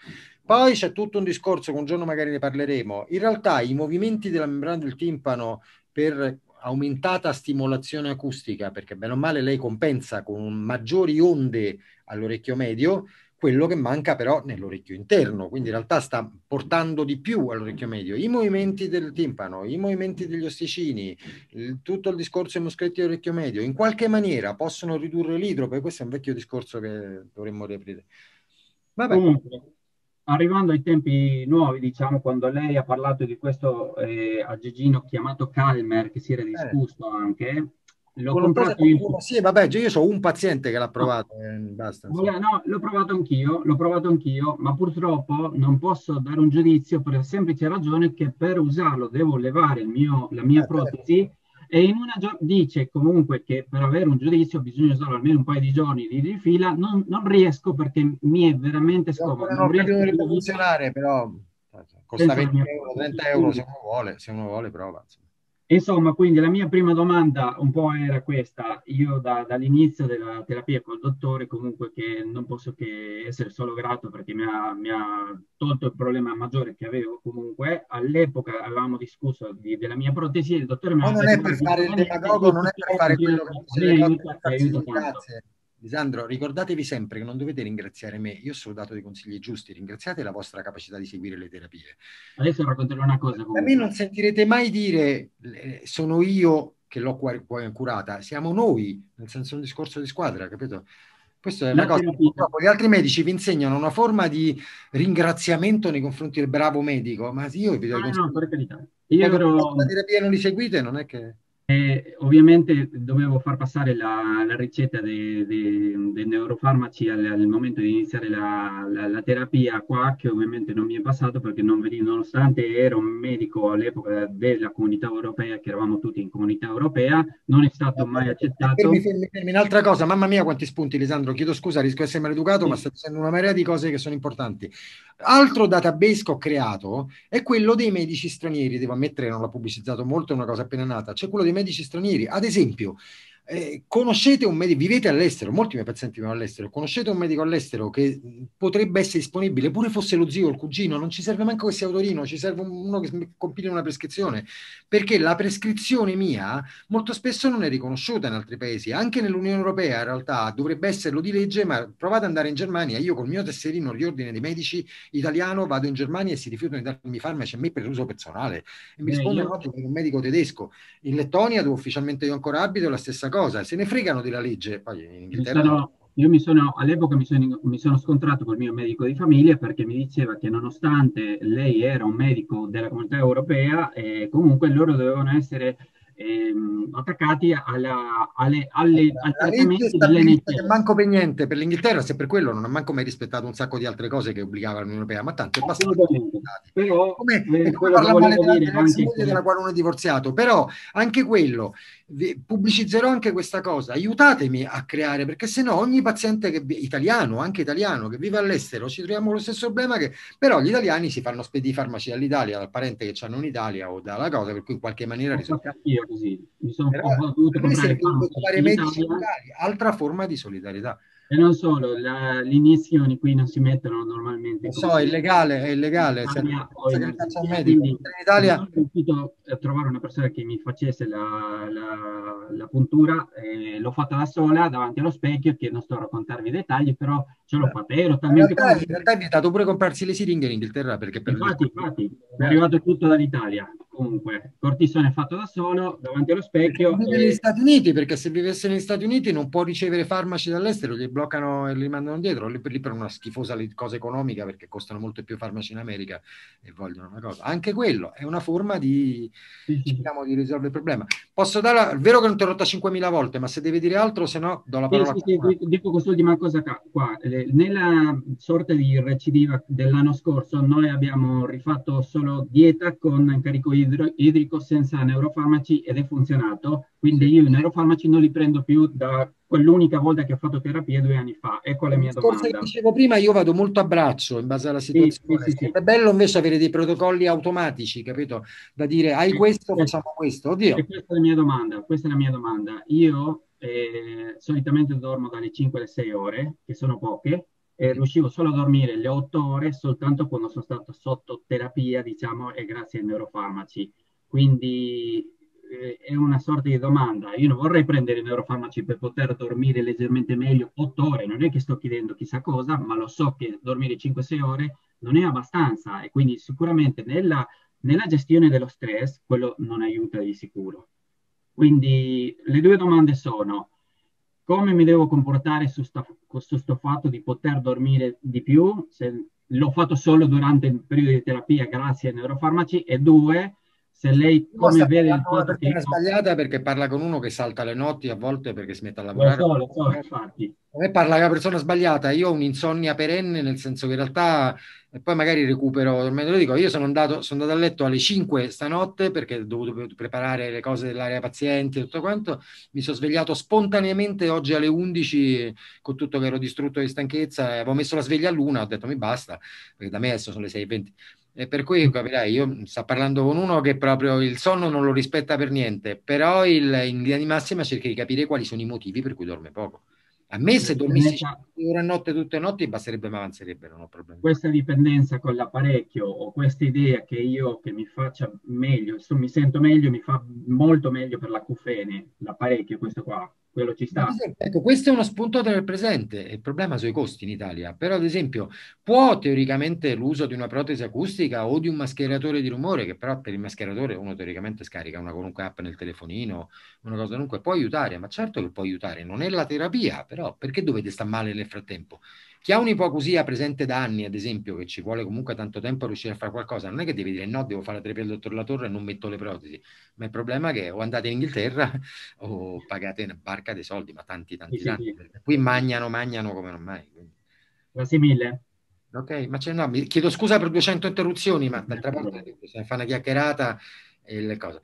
Poi c'è tutto un discorso che un giorno magari ne parleremo. In realtà i movimenti della membrana del timpano per aumentata stimolazione acustica, perché bene o male lei compensa con maggiori onde all'orecchio medio, quello che manca però nell'orecchio interno, quindi in realtà sta portando di più all'orecchio medio i movimenti del timpano, i movimenti degli osticini, il, tutto il discorso dei moschetti dell'orecchio medio, in qualche maniera possono ridurre l'idrope, questo è un vecchio discorso che dovremmo riaprire. Vabbè. Comunque, arrivando ai tempi nuovi, diciamo, quando lei ha parlato di questo eh, aggegino chiamato Calmer, che si era eh. discusso eh. anche, L'ho comprato io. Sì, vabbè, io ho un paziente che l'ha provato. No, eh, basta, no, l'ho provato anch'io, l'ho provato anch'io, ma purtroppo non posso dare un giudizio per la semplice ragione che per usarlo devo levare mio, la mia eh, protesi certo. e in una gio- dice comunque che per avere un giudizio bisogna usarlo almeno un paio di giorni di fila, non, non riesco perché mi è veramente scomodo. Non, non riesco a funzionare, però costa 20 euro, 30 euro se uno vuole, se uno vuole prova. Insomma. Insomma, quindi la mia prima domanda un po' era questa. Io da, dall'inizio della terapia col dottore comunque che non posso che essere solo grato perché mi ha, mi ha tolto il problema maggiore che avevo comunque. All'epoca avevamo discusso di, della mia protesi e il dottore mi ha detto... Non è per fare il demagogo, non è per fare quello che dice aiuta, aiuta tanto. Grazie. Lisandro, ricordatevi sempre che non dovete ringraziare me, io sono dato dei consigli giusti, ringraziate la vostra capacità di seguire le terapie. Adesso racconterò una cosa. Comunque. A me non sentirete mai dire eh, sono io che l'ho curata, siamo noi, nel senso un discorso di squadra, capito? Questa è una cosa purtroppo gli altri medici vi insegnano una forma di ringraziamento nei confronti del bravo medico, ma io vi do ah, no, per carità. Io però... la terapia non li seguite, non è che eh, ovviamente dovevo far passare la, la ricetta dei, dei, dei neurofarmaci al, al, momento di iniziare la, la, la, terapia qua, che ovviamente non mi è passato perché non venivo, nonostante ero un medico all'epoca della comunità europea, che eravamo tutti in comunità europea, non è stato mai accettato. Fermi, fermi, fermi. Un'altra cosa, mamma mia quanti spunti Lisandro, chiedo scusa, rischio di essere maleducato, sì. ma sta dicendo una marea di cose che sono importanti. Altro database che ho creato è quello dei medici stranieri, devo ammettere non l'ho pubblicizzato molto, è una cosa appena nata, c'è quello dei medici stranieri. Ad esempio, eh, conoscete un medico, vivete all'estero, molti miei pazienti vivono all'estero, conoscete un medico all'estero che potrebbe essere disponibile, pure fosse lo zio o il cugino, non ci serve manco che sia autorino, ci serve uno che compili una prescrizione, perché la prescrizione mia molto spesso non è riconosciuta in altri paesi, anche nell'Unione Europea in realtà dovrebbe esserlo di legge, ma provate ad andare in Germania, io col mio tesserino riordine dei medici italiano vado in Germania e si rifiutano di darmi farmaci a me per uso personale. E mi rispondono io... che un medico tedesco, in Lettonia dove ufficialmente io ancora abito la stessa cosa cosa, se ne fregano della legge. Poi in Inghilterra... Sono, io mi sono, all'epoca mi sono, mi sono scontrato col mio medico di famiglia perché mi diceva che nonostante lei era un medico della comunità europea, eh, comunque loro dovevano essere ehm, attaccati alla, alle, alle, al trattamento dell'NHS. Manco per niente per l'Inghilterra, se per quello non ha manco mai rispettato un sacco di altre cose che obbligava l'Unione Europea, ma tanto è abbastanza. Però, come, eh, come parlare male della, della, della quale uno è divorziato, però anche quello pubblicizzerò anche questa cosa, aiutatemi a creare, perché se no ogni paziente che, italiano, anche italiano, che vive all'estero, ci troviamo lo stesso problema che però gli italiani si fanno spedire i farmaci dall'Italia, dal parente che hanno in Italia o dalla cosa, per cui in qualche maniera risolviamo. Io così, mi sono però, dovuto comprare medici altra forma di solidarietà. E non solo, la, le iniezioni qui non si mettono normalmente. Lo so, è illegale, è illegale. In, in Italia sono riuscito a trovare una persona che mi facesse la, la, la puntura, eh, l'ho fatta da sola davanti allo specchio, che non sto a raccontarvi i dettagli, però ce l'ho fatta. Ero talmente in, realtà, in realtà è vietato pure comprarsi le siringhe in Inghilterra perché per infatti, infatti, è arrivato tutto dall'Italia comunque cortisone fatto da solo davanti allo specchio. Vive e... negli Stati Uniti, perché se vivesse negli Stati Uniti non può ricevere farmaci dall'estero, li bloccano e li mandano dietro, lì per, lì per una schifosa cosa economica perché costano molto più farmaci in America e vogliono una cosa. Anche quello è una forma di. Diciamo, di risolvere il problema. Posso dare, è vero che non ti ho rotta 5.000 volte, ma se devi dire altro, se no do la parola. Sì, sì, sì, dico quest'ultima cosa qua. Nella sorta di recidiva dell'anno scorso noi abbiamo rifatto solo dieta con carico idro- idrico senza neurofarmaci ed è funzionato, quindi io i neurofarmaci non li prendo più da quell'unica volta che ho fatto terapia due anni fa. Ecco la mia domanda. Come dicevo prima, io vado molto a braccio in base alla situazione. Sì, sì, sì, è bello invece avere dei protocolli automatici, capito? Da dire hai questo, facciamo questo. Oddio. E questa è la mia domanda. Questa è la mia domanda. Io eh, solitamente dormo dalle 5 alle 6 ore, che sono poche, e riuscivo solo a dormire le otto ore soltanto quando sono stato sotto terapia, diciamo, e grazie ai neurofarmaci. Quindi eh, è una sorta di domanda. Io non vorrei prendere i neurofarmaci per poter dormire leggermente meglio otto ore, non è che sto chiedendo chissà cosa, ma lo so che dormire 5-6 ore non è abbastanza e quindi sicuramente nella, nella gestione dello stress quello non aiuta di sicuro. Quindi le due domande sono come mi devo comportare su questo fatto di poter dormire di più, se l'ho fatto solo durante il periodo di terapia grazie ai neurofarmaci, e due, se lei come vede il fatto che... È sbagliata perché parla con uno che salta le notti a volte perché si mette a lavorare. Lo so, lo so, infatti. A me parla la persona sbagliata, io ho un'insonnia perenne, nel senso che in realtà, e poi magari recupero, dormendo lo dico, io sono andato, sono andato a letto alle 5 stanotte perché ho dovuto preparare le cose dell'area pazienti e tutto quanto, mi sono svegliato spontaneamente oggi alle 11 con tutto che ero distrutto di stanchezza, avevo messo la sveglia all'una, ho detto mi basta, perché da me adesso sono le 6.20 e per cui capirai, io sto parlando con uno che proprio il sonno non lo rispetta per niente, però il, in linea di massima cerca di capire quali sono i motivi per cui dorme poco. A me se dormissi 5 ore a notte tutte le notti basterebbe, ma avanzerebbe, non ho problemi. Questa dipendenza con l'apparecchio o questa idea che io che mi faccia meglio, mi sento meglio, mi fa molto meglio per l'acufene, l'apparecchio questo qua, quello ci sta. Ecco, questo è uno spunto del presente, il problema sono i costi in Italia, però ad esempio può teoricamente l'uso di una protesi acustica o di un mascheratore di rumore, che però per il mascheratore uno teoricamente scarica una qualunque app nel telefonino, una cosa comunque può aiutare, ma certo che può aiutare, non è la terapia, però perché dovete stare male nel frattempo? Chi ha un'ipocusia presente da anni, ad esempio, che ci vuole comunque tanto tempo a riuscire a fare qualcosa, non è che devi dire no, devo fare la terapia del dottor La Torre e non metto le protesi, ma il problema è che o andate in Inghilterra o pagate una barca dei soldi, ma tanti, tanti, sì, tanti. Sì. Qui magnano, magnano come non mai. Quindi. Grazie mille. Ok, ma c'è, no, mi chiedo scusa per 200 interruzioni, ma d'altra parte se ne fa una chiacchierata e le cose.